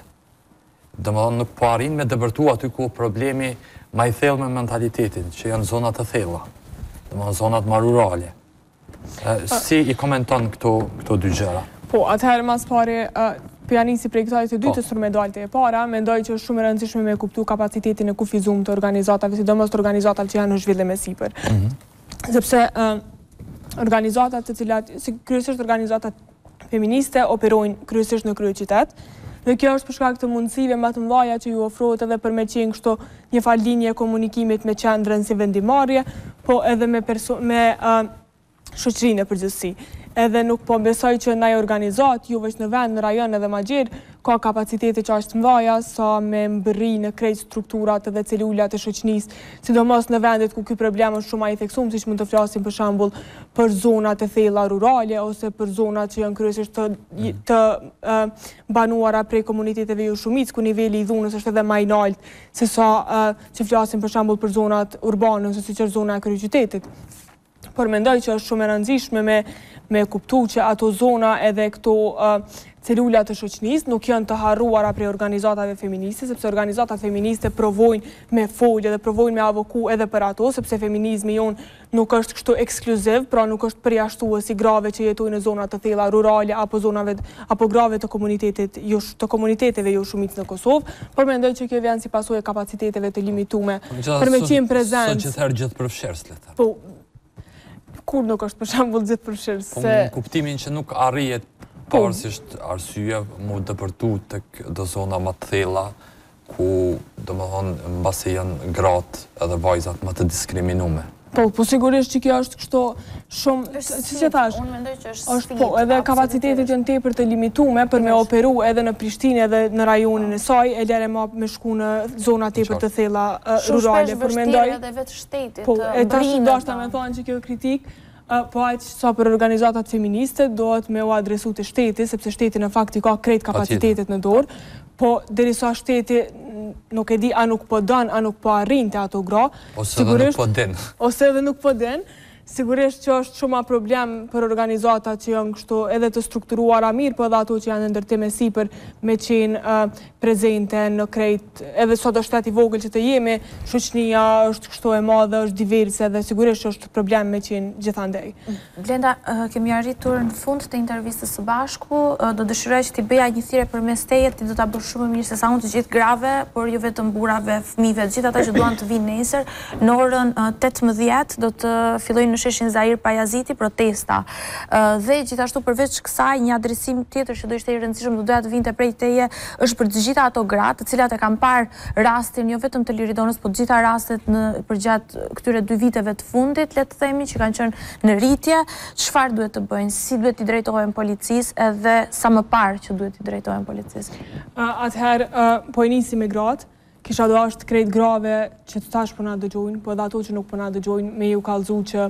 Domethënë nuk po arrijnë me depërtu aty ku problemi ma i thellë me mentalitetin, që janë zonat e thella, domethënë zonat ma rurale. Si i komenton këto dy gjëra? Po, atëherë ma s'pari, po ia nisi prej këtaj të dytës për me dalë te e para, mendoj që është shumë e rëndësishme me kuptu kapacitetin e kufizum të organizatave, sidomos të organizatave që janë në zhvillim e sipër. Mhm. Sepse organizatat të cilat, si kryesisht organizatat feministe operojnë kryesisht në kryeqytet, dhe kjo është për shkak të mundësive më të mëdha që ju ofrohet edhe për me qenë kështu një farë linje komunikimit me qendrën si vendimmarrje, po edhe me me shoqërinë në përgjithësi. Edhe nuk po besoj që naj organizatë, jo veç në vend, në rajon edhe më gjerë, ka kapacitete aq të mëdha sa me mbërri në krejt strukturat dhe celulat e shoqënisë, sidomos në vendet ku ky problem është shumë ma i theksum, siç mund të flasim për shembull për zonat e thella rurale ose për zonat që janë kryesisht të të banuara prej komuniteteve jo shumicë ku niveli i dhunës është edhe ma i naltë se sa që flasim për shembull për zonat urbane ose siç është zona e kryeqytetit. Por mendoj që është shumë e rëndësishme me me kuptu që ato zona edhe këto celula të shoqënisë nuk janë të harruara prej organizatave feministe, sepse organizatat feministe provojnë me folë dhe provojnë me avoku edhe për ato, sepse feminizmi jonë Nuk është kështu ekskluziv, pra nuk është përjashtues i grave që jetojnë në zona të thella rurale apo zonave apo grave të komunitetit jo të komuniteteve jo shumicë në Kosovë, por mendoj që kjo vjen si pasojë e kapaciteteve të limitume për me qenë prezent. Gjithashtu, gjithherë gjithëpërfshirës, le të them. Po, kur nuk është për shembull gjithëpërfshirës, se Po, në kuptimin që nuk arrihet pavarësisht arsye, mu depërtu tek do zona ma të thella, ku domethën mbase janë gratë edhe vajzat më të diskriminume. Po, po sigurisht që kjo është kështu shumë, siç thashë, unë mendoj që është sfidë, po, edhe kapacitetet janë tepër të limitume për me operu edhe në Prishtinë edhe në rajonin e saj, e lëre ma me shku në zona tepër të thella rurale, por mendoj, po, e tash unë dashta me thonë që kjo kritikë, Po aq sa për organizatat feministe duhet me u adresu te shteti, sepse shteti në fakt i ka krejt kapacitetet në dorë, po derisa shteti nuk e di a nuk po don, a nuk po arrin te ato gra, Ose edhe nuk po din. Ose edhe nuk po din. Sigurisht që është shumë ma problem për organizatat që janë kështu edhe të strukturuara mirë, po edhe ato që janë në ndërtim e sipër me qenë prezente në krejt, edhe sado shtet i vogël që të jemi, shoqënia është kështu e madhe, është diverse dhe sigurisht është problem me qenë gjithandej. Blenda, kemi arritur në fund të intervistës së bashku, do dëshiroja që t'i bëja një thirrje përmes teje, ti do ta bësh shumë më mirë se sa unë të gjithë grave, por jo vetëm, burrave, fëmijëve, të gjithë ata që duan të vijnë nesër, Në orën tetëmbëdhjetë do të fillojnë në sheshin Zahir Pajaziti protesta. Dhe gjithashtu përveç kësaj një adresim tjetër që do ishte i rëndësishëm do doja të vinte prej teje është për të gjitha ato gratë të cilat e kanë parë rastin jo vetëm të Liridonës po të gjitha rastet përgjatë këtyre dy viteve të fundit le të themi që kanë qenë në rritje çfarë duhet të bëjnë si duhet t'i drejtohen policisë edhe sa më parë që duhet t'i drejtohen policisë. Atëherë po e nisim me gratë. Kisha dashtë krejt grave që tash po na dëgjojnë, po edhe ato që nuk po na dëgjojnë, me ju kallëzu që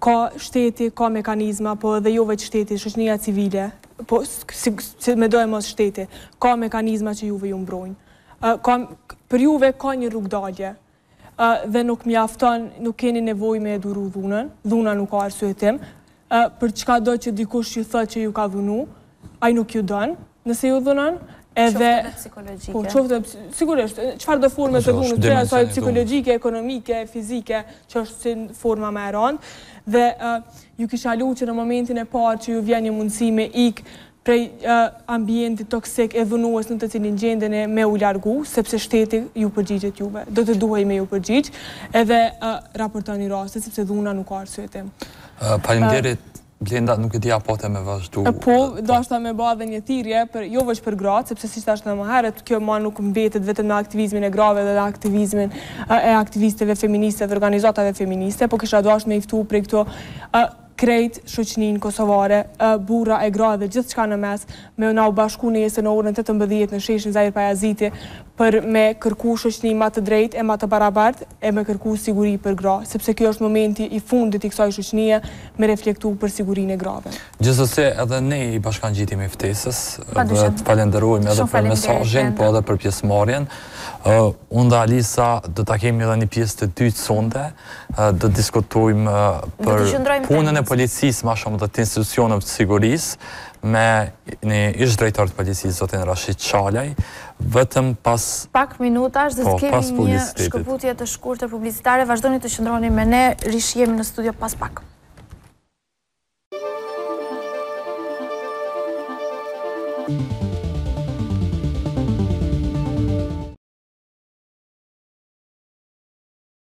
ka shteti, ka mekanizma, po edhe jo veç shteti, shoqënia civile, po si me do e mos shteti, ka mekanizma që juve ju mbrojnë. Për juve ka një rrugëdalje, dhe nuk mjafton, nuk keni nevojë me e duru dhunën, dhuna nuk ka arsyetim, për çkado që dikush ju thot që ju ka dhunu, ai nuk ju don, nëse ju dhunon, edhe... Qoftë dhe psikologjike. Po, qoftë dhe, sigurisht, çfarëdo forme të dhunës, prej asaj psikologjike, ekonomike, fizike, që është si forma ma e randë, dhe ju kisha lut që në momentin e parë që ju vjen një mundësi me ik, prej ambientit toksik e dhunues në të cilin gjendeni me u largu, sepse shteti ju përgjigjet juve, do të duhej me ju përgjigj, edhe raportoni rastet sepse dhuna nuk ka arsyetim. Faleminderit Blenda, nuk e di a pate me vazhdu. Po, dashta me ba edhe një thirrje, jo veç për gratë, sepse siç thashë edhe më herët, kjo ma nuk mbetet vetëm në aktivizmin e grave dhe në aktivizmin e aktivisteve feministe dhe organizatave feministe, po kisha dashtë me i ftu prej këtu krejt shoqninë kosovare, ë, burra e gra dhe gjithçka në mes, me na u bashku nesër në orën tetëmbëdhjetë në sheshin Zahir Pajaziti, për me kërku shoqni ma të drejtë e ma të barabartë e me kërku siguri për gra, sepse ky është momenti i fundit i kësaj shoqnie me reflektu për sigurinë e grave. Gjithsesi edhe ne i bashkangjitemi ftesës dhe të falenderojmë edhe për mesazhin po edhe për pjesëmarrjen. Unë dhe Alisa do ta kemi edhe një pjesë të dytë sonte. do të diskutojmë për punën e policisë ma shumë dhe të institucioneve të sigurisë me një ish-drejtor të policisë, zotin Rashit Qalaj, vetëm pas... Pak minutash dhe të po, kemi një shkëputje të shkurtër publicitare, vazhdoni të qëndroni me ne, rish jemi në studio pas pak.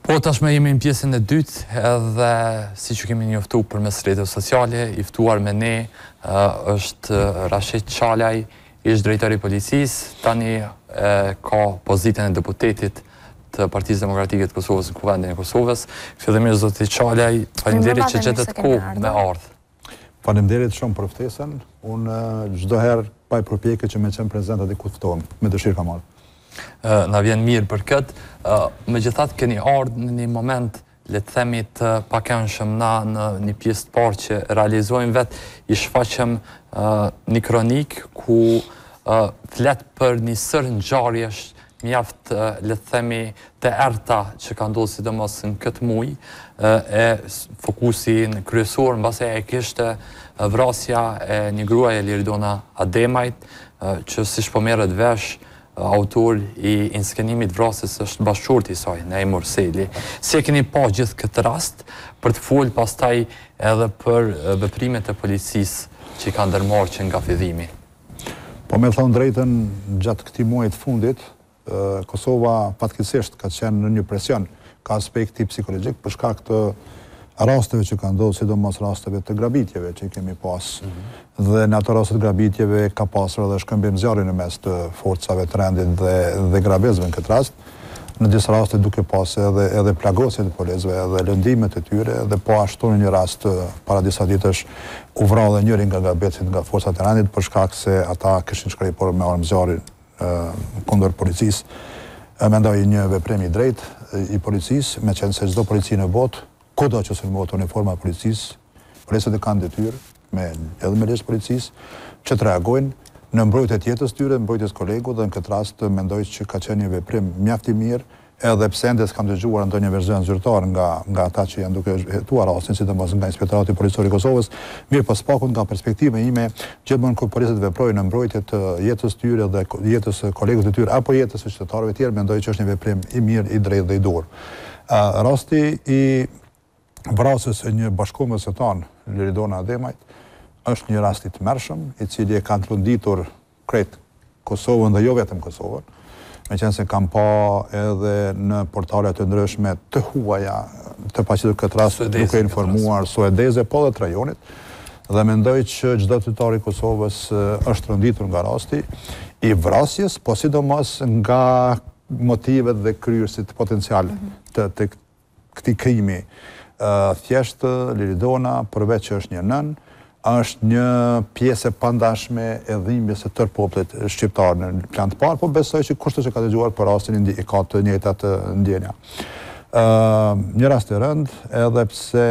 Po tashmë jemi në pjesën e dytë edhe siç ju kemi njoftu përmes rrjeteve sociale, i ftuar me ne është Rashit Qalaj, ish-drejtor i policisë, tani e ka pozitën e deputetit të Partisë Demokratike të Kosovës në Kuvendin e Kosovës. Fillimisht zoti Qalaj, faleminderit që gjetët kohë me ardh. Faleminderit shumë për ftesën. Unë çdo herë baj përpjekje që me qenë prezent aty ku ftohem, me dëshirë kam ardh. Na vjen mirë për këtë. Megjithatë keni ardh në një moment, le të themi, të pakëndshëm. Na në një pjesë të parë që realizojmë vetë, e shfaqëm një kronikë ku flet për një sërë ngjarjesh mjaft, le të themi, të errëta që kanë ndodh sidomos në këtë muaj, e fokusin kryesor mbase e kishte vrasja e një gruaje Liridona Ademajt, që siç po merret vesh, autor i inskenimit të vrasjes është bashkëshorti i saj, Naim Murseli. Si e keni pa gjithë këtë rast, për të folur pastaj edhe për veprimet e policisë që i ka ndërmarrë që nga fillimi? Po me thënë të drejtën, gjatë këtij muaji të fundit, Kosova fatkeqësisht ka qenë në një presion ka aspekti psikologjik për shkak të rasteve që kanë ndodhur, sidomos rasteve të grabitjeve që kemi pas. Dhe në ato raste të grabitjeve ka pasur edhe shkëmbim zjarri në mes të forcave të rendit dhe dhe grabitësve në këtë rast. në disa raste duke pas edhe edhe plagosje të policëve edhe lëndime të tyre dhe po ashtu në një rast para disa ditësh u vra edhe njëri nga grabitësit nga forcat e rendit për shkak se ata kishin shkrepur me armë zjarri kundër policisë. Mendoj një veprim i drejtë i policisë, meqenëse çdo polici në botë, kudo që sulmohet uniforma e policisë, policët e kanë detyrë me edhe me ligj të policisë, që të reagojnë në mbrojtje të jetës së tyre, në mbrojtje të kolegut dhe në këtë rast mendoj që ka qenë një veprim mjaft i mirë, edhe pse ende s'kam dëgjuar ndonjë verzion zyrtar nga nga ata që janë duke hetuar rastin, sidomos nga Inspektorati Policor i Kosovës, mirëpo së paku nga perspektiva ime, gjithmonë kur policët veprojnë në mbrojtje të jetës së tyre dhe jetës së kolegut të tyre apo jetës së qytetarëve të tjerë, mendoj që është një veprim i mirë, i drejtë dhe i duhur. Rasti i vrasjes së një bashkëkombëse tanë, Liridona Ademajt, është një rast i tmerrshëm, i cili e ka tronditur krejt Kosovën dhe jo vetëm Kosovën, meqenëse kam pa edhe në portale të ndryshme të huaja të paraqitur këtë rast duke informuar suedeze, po dhe të rajonit, dhe mendoj që çdo qytetar i Kosovës është tronditur nga rasti i vrasjes, po sidomos nga motivet dhe kryerësit potencial të, të këtij krimi. Thjesht Liridona, përveç që është një nënë, është një pjesë e pandashme e dhimbjes së tërë popullit shqiptar në plan të parë, po besoj që kushdo që ka dëgjuar për rastin i ka të njëjtat ndjenja. Një rast i rëndë, edhe pse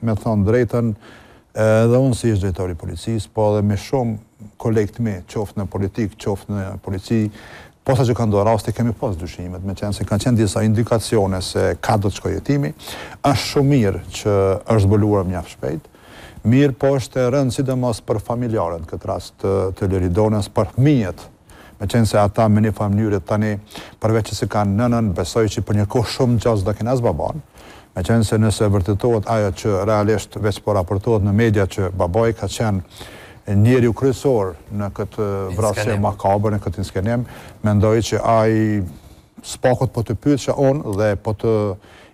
me thënë të drejtën, Edhe unë si ish-drejtor i policisë, po edhe me shumë kolegë të mi, qoftë në politikë, qoftë në polici, posa që ka ndodhur rasti kemi pas dyshimet, meqenëse kanë qenë disa indikacione se kah do të shkojë hetimi. Është shumë mirë që është zbuluar mjaft shpejt. Mirëpo është e rëndë sidomos për familjarët në këtë rast të Liridonës, për fëmijët Meqenëse ata me një farë mënyre tani përveç që s'e kanë nënën, besoj që për një kohë shumë gjatë s'do kenë as babanë. Meqenëse nëse vërtetohet ajo që realisht veç po raportohet në media që babai ka qenë njeriu kryesor në këtë vrasje makabre, në këtë inskenim, mendoj që ai së paku po të pyetsha unë dhe po të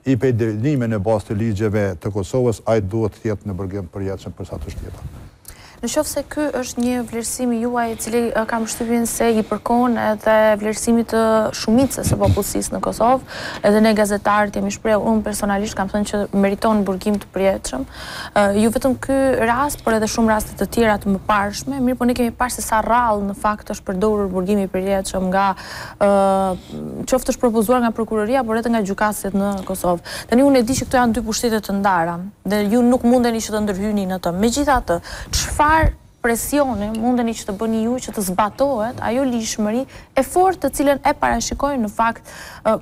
jep dënime në bazë të ligjeve të Kosovës, ai duhet të jetë në burgim të përjetshëm për sa t'është jeta. Në qoftë se ky është një vlerësim i juaj i cili kam përshtypjen se i përkon edhe vlerësimit të shumicës së popullsisë në Kosovë, edhe ne gazetarët jemi shprehur, unë personalisht kam thënë që meriton burgim të përjetshëm. Jo vetëm ky rast, por edhe shumë raste të tjera të mëparshme, mirëpo ne kemi parë se sa rrallë në fakt është përdorur burgimi i përjetshëm nga qoftë është propozuar nga prokuroria, por edhe nga gjykatësit në Kosovë. Tani unë e di që këto janë dy pushtete të ndara dhe ju nuk mundeni që të ndërhyni në të. Megjithatë, çfarë presioni mundeni që të bëni ju që të zbatohet ajo ligjshmëri e fortë të cilën e parashikojnë në fakt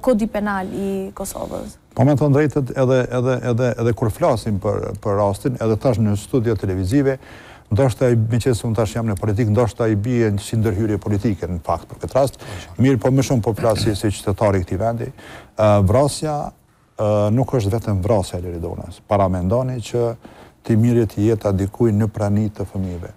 Kodi Penal i Kosovës? Po me thënë të drejtën edhe edhe edhe edhe kur flasim për për rastin, edhe tash në studio televizive, ndoshta meqenëse unë tash jam në politikë, ndoshta i bie si ndërhyrje politike në fakt për këtë rast, mirëpo më shumë po flas si si qytetar i këtij vendi. Ë vrasja ë nuk është vetëm vrasja e Liridonës. Paramendoni që t'i mirret jeta dikujt në prani të fëmijëve.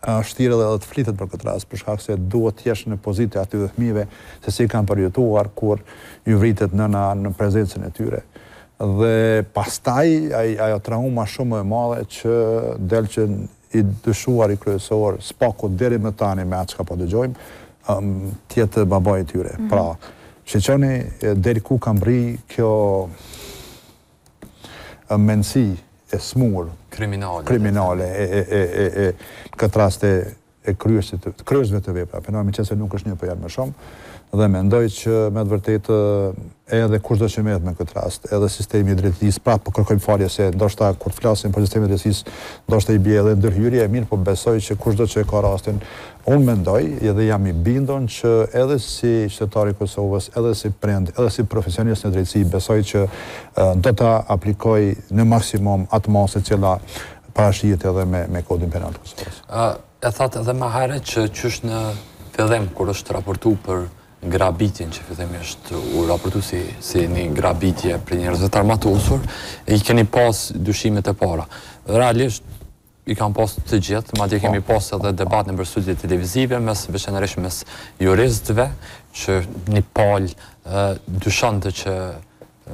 Është vështirë edhe të flitet për këtë rast, për shkak se duhet të jesh në pozitë të atyre fëmijëve se si e kanë përjetuar kur ju vritet nëna në prezencën e tyre. Dhe pastaj ai ajo trauma shumë më e madhe që del që i dyshuari kryesor, së paku deri më tani me atë çka po dëgjojmë, të jetë babai i tyre. Pra, shiqoni deri ku ka mbri kjo mendësi e smurë kriminale kriminale e e e e e në këtë rast e e kryesit të kryesve të veprës penale meqenëse nuk është një po janë më shumë dhe mendoj që me të vërtetë edhe kushdo që merret me këtë rast edhe sistemi i drejtësisë prapë po kërkojmë falje se ndoshta kur të flasim për sistemin e drejtësisë ndoshta i bie edhe ndërhyrje e mirëpo besoj që kushdo që e ka rastin Unë mendoj dhe jam i bindun që edhe si qytetar i Kosovës, edhe si prind, edhe si profesionist në drejtësi, besoj që do ta aplikojë në maksimum atë masë e cila parashihet edhe me me Kodin Penal të Kosovës. Ë e thatë edhe më herët që qysh në fillim kur është raportuar për grabitjen që fillimisht u raportu si si një grabitje prej njerëzve të armatosur, i keni pas dyshimet e para. Realisht I kanë pas të gjithë, madje kemi pas edhe debat nëpër studio televizive mes veçanërisht mes juristëve që një palë ë dyshonte që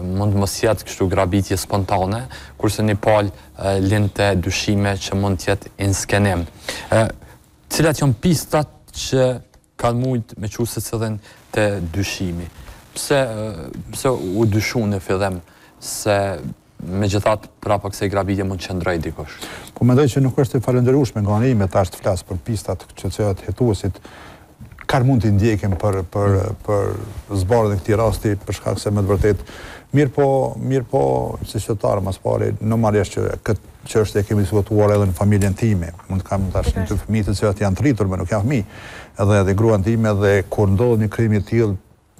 mund të mos jetë kështu grabitje spontane, kurse një palë ë linte dyshime që mund të jetë inskenim. Ë cilat janë pistat që Kan mujt me çu secilin te dyshimi. Pse pse u dyshu në fillim se megjithatë prapa kësaj grabitje mund të qëndrojë dikush? Po mendoj që nuk është e falënderueshme nga ana ime tash të flas për pistat që çka hetuesit kanë mund t'i ndjekin për për për zbardhjen e këtij rasti për shkak se me të vërtetë mirëpo mirëpo si qytetar më së pari normalisht që këtë çështje e kemi diskutuar edhe në familjen time. Unë të kam tash një dy fëmijë të cilët janë të rritur, më nuk janë fëmijë. Edhe edhe gruan time dhe kur ndodh një krim i tillë,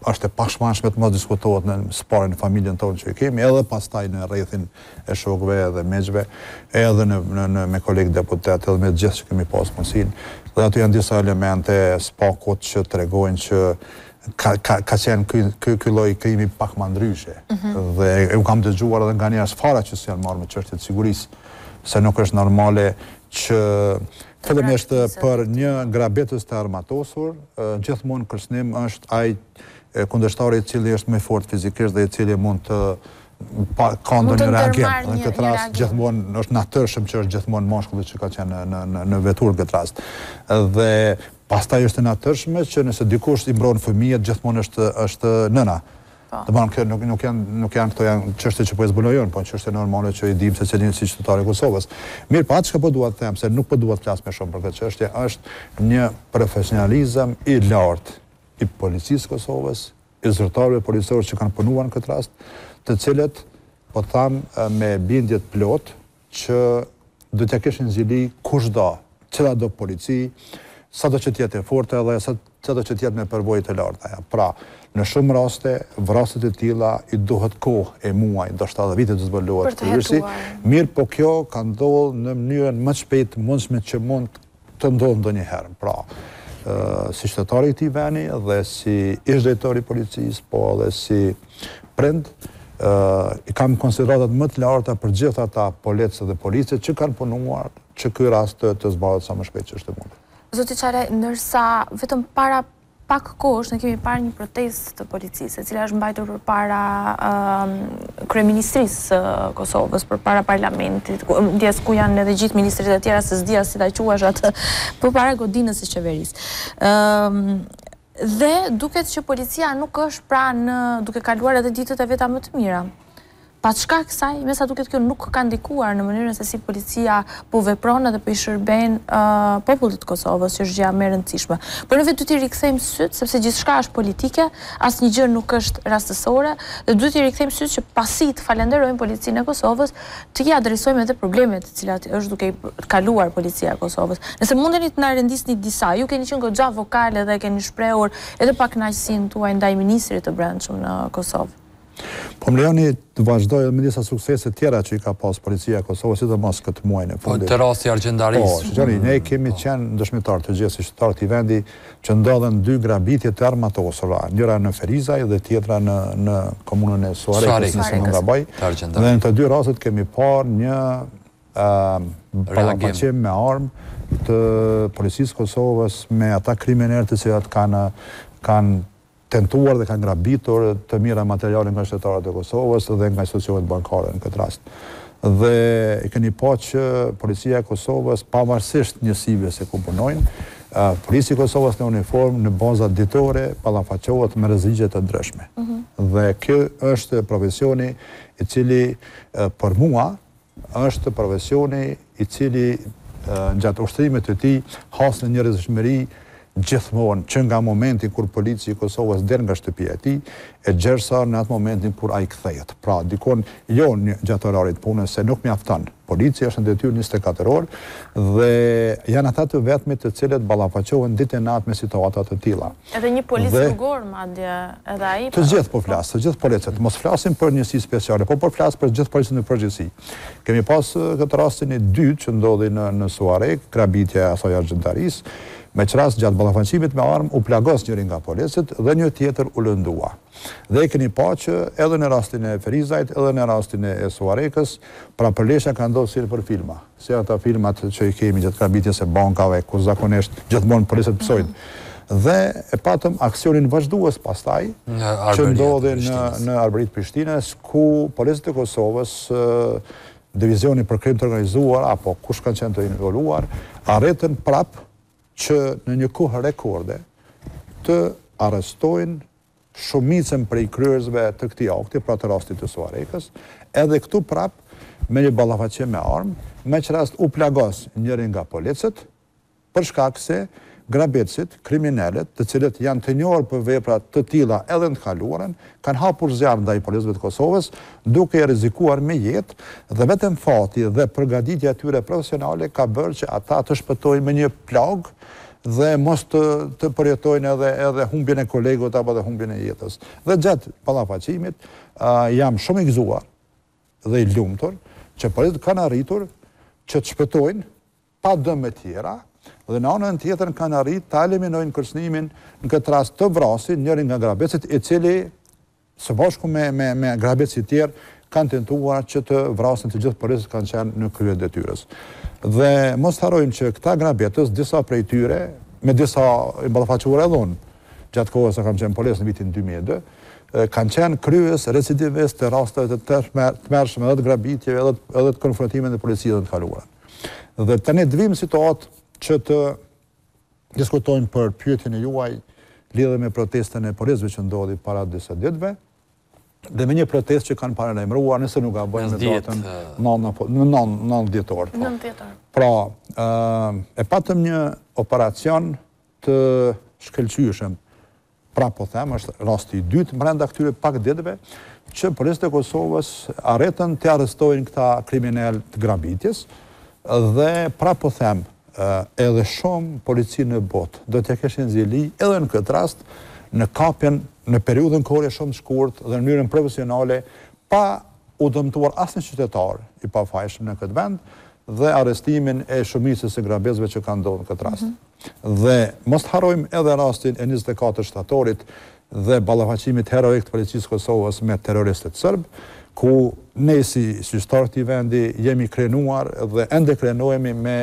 është e pashmangshme të mos diskutohet më së pari në familjen tonë që e kemi, edhe pastaj në rrethin e shokëve dhe miqve, edhe në në në me kolegë deputetë, edhe me të gjithë që kemi pas mundësinë. Dhe aty janë disa elemente së paku që tregojnë që ka qenë ky ky lloj krimi pak ma ndryshe dhe e kam dëgjuar edhe nga njerëz fare që s'janë marrë me çështje të sigurisë se nuk është normale që fillimisht për një grabitës të armatosur gjithmonë kërcënim është ai kundërshtari i cili është më i fortë fizikisht dhe i cili mund të ka, ka ndonjë reagim në këtë rast gjithmonë është natyrshëm që është gjithmonë mashkulli që ka qenë në në në veturë këtë rast dhe Pastaj është e natyrshme që nëse dikush i mbron fëmijët gjithmonë është është nëna. Po. Domethënë nuk nuk janë nuk janë këto janë çështje që po e zbuloj unë, po çështje normale që i dimë secili si qytetar i Kosovës. Mirëpo atë çka po dua të them se nuk po dua të flas më shumë për këtë çështje është një profesionalizëm i lartë i policisë së Kosovës, i zyrtarëve policorë që kanë punuar në këtë rast, të cilët po tham me bindje të plotë, që do t'ia kishin zili kushdo, cilado polici, sado që të jetë e fortë edhe sado që të jetë me përvojë të larta ajo. Pra, në shumë raste, vrasjet e tilla i duhet kohë e muaj, ndoshta edhe vite të zbulohet kryerësi, mirëpo kjo ka ndodhur në mënyrën më të shpejtë të mundshme që mund të të ndodhë ndonjëherë. Pra, si qytetar i këtij vendi dhe si ish-drejtor i policisë, po edhe si prind, i kam konsideratat më të larta për gjithë ata policë dhe police që kanë punuar që ky rast të zbardhet sa më shpejt që është e mundur. Zoti Çaraj, ndërsa vetëm para Pak kohësh ne kemi parë një protestë të policisë, e cila është mbajtur përpara kryeministrisë së Kosovës, përpara parlamentit, ku ndjes ku janë edhe gjithë ministritë e tjera se s'dija si ta quash atë, përpara godinës së qeverisë. Ëm dhe duket që policia nuk është pra duke kaluar edhe ditët e veta më të mira. Paçka kësaj, mesa duket kjo nuk ka ndikuar në mënyrën se si policia po vepron dhe po i shërben popullit të Kosovës, që është gjëja më e rëndësishme. Por ne vetë duhet t'i rikthejmë sytë, sepse gjithçka është politike, asnjë gjë nuk është rastësore dhe duhet t'i rikthejmë sytë që pasi të falenderojmë Policinë e Kosovës, të i adresojmë edhe problemet të cilat është duke i kaluar Policia e Kosovës. Nëse mundeni të na rendisni disa, ju keni qenë goxha vokal edhe e keni shprehur edhe pakënaqësinë tuaj ndaj Ministrit të Brendshëm në Kosovë. Po më lejoni të vazhdoj edhe me disa suksese të tjera që i ka pas policia e Kosovës, sidomos këtë muajin e po, fundit. Po, te rasti argjendarisë. Po, shikoni, ne mm, kemi po. qenë dëshmitarë të gjithë si qytetarë të vendit që ndodhën dy grabitje të armatosura, njëra në Ferizaj dhe tjetra në në komunën e Suharekës, nëse nuk gaboj. Dhe në të dy rastet kemi parë një ballafaqim me armë të policisë së Kosovës me ata kriminelë të cilët kanë kanë tentuar dhe kanë grabitur të mira materiale nga qytetarët e Kosovës dhe nga institucionet bankare në këtë rast. Dhe keni pa që policia e Kosovës, pavarësisht njësive se ku punojnë, polici i Kosovës në uniformë, në baza ditore, ballafaqohet me rreziqe të ndryshme. Mhm. Dhe ky është profesioni i cili për mua, Është profesioni i cili gjatë ushtrimit të tij has në një rrezikshmëri gjithmonë, që nga momenti kur polici i Kosovës del nga shtëpia e tij, e gjersa në atë momentin kur ai kthehet. Pra, shikoni jo gjatë orarit të punës, se nuk mjafton. Polici është në detyrë njëzet e katër orë dhe janë ata të vetmit të cilët ballafaqohen ditë e natë me situata të tilla. Edhe një polic rrugor madje, edhe ai. Të gjithë po flas, të gjithë policët, mos flasim për njësi speciale, po po flas për të gjithë policët në përgjithësi. Kemi pas këtë rastin e dytë që ndodhi në në Suharekë, grabitja e asaj argjendarisë, me ç'rast gjatë ballafaqimit me armë u plagos njëri nga policët dhe një tjetër u lëndua. Dhe e keni pa që edhe në rastin e Ferizajt, edhe në rastin e Suharekës, pra përleshja ka ndodhë si nëpër filma. si ata filmat që i kemi gjatë grabitjes së bankave, ku zakonisht gjithmonë policët pësojnë. Dhe e patëm aksionin vazhdues pastaj, që ndodhi në Arbëri të Prishtinës, ku policët e Kosovës, Divizioni për Krim të Organizuar apo kush kanë qenë të involuar, arritën prapë që në një kohë rekorde të arrestojnë shumicën prej kryerësve të këtij akti, pra të rastit të Suharekës, edhe këtu prapë me një ballafaqim me armë, me ç'rast u plagos njëri nga policët, për shkak se grabitësit, kriminelët, të cilët janë të njohur për vepra të tilla edhe në të kaluarën, kanë hapur zjarr ndaj policëve të Kosovës, duke i rrezikuar me jetë, dhe vetëm fati dhe përgatitja e tyre profesionale ka bërë që ata të shpëtojnë me një plagë, dhe mos të përjetojnë edhe edhe humbjen e kolegut apo edhe humbjen e jetës. Dhe gjatë ballafaqimit jam shumë i gëzuar dhe i lumtur që policët kanë arritur që të shpëtojnë pa dëme të tjera dhe në anën tjetër kanë arritur ta eliminojnë kërcënimin në këtë rast të vrasin njërin nga grabitësit i cili së bashku me me me grabitësit tjerë kanë tentuar që të vrasin të gjithë policët që kanë qenë në krye të detyrës. Dhe mos të harrojmë që këta grabitës, disa prej tyre, me disa jam ballafaquar edhe unë, gjatë kohës që kam qenë polic në vitin 2002, kanë qenë kryerës recidivistë të rasteve të tmerrshme edhe të grabitjeve edhe, edhe të konfrontimit me policinë në të kaluarën. Dhe tani ne vijmë në situatë që të diskutojmë për pyetjen e juaj lidhur me protestën e policëve që ndodhi para disa ditëve dhe me një protestë që kanë paralajmëruar nëse nuk gaboj, më datën 9 po, në 9 dhjetor. 9 po. dhjetor. Pra, ë e patëm një operacion të shkëlqyeshëm Pra po them, është rasti i dytë brenda këtyre pak ditëve që policët e Kosovës arritën të arrestojnë këta kriminelë të grabitjes dhe pra po them, edhe shumë polici në botë do të kishin zili edhe në këtë rast në kapjen në periudhën kohore shumë të shkurt dhe në mënyrën profesionale pa u dëmtuar asnjë qytetar i pafajshëm në këtë vend dhe arrestimin e shumicës së grabitësve që kanë ndodhur në këtë rast. Mhm. Dhe mos të harrojmë edhe rastin e njëzet e katër shtatorit dhe ballafaqimit heroik të Policisë së Kosovës me terroristët serbë, ku ne si qytetarë të këtij vendi jemi krenuar dhe ende krenohemi me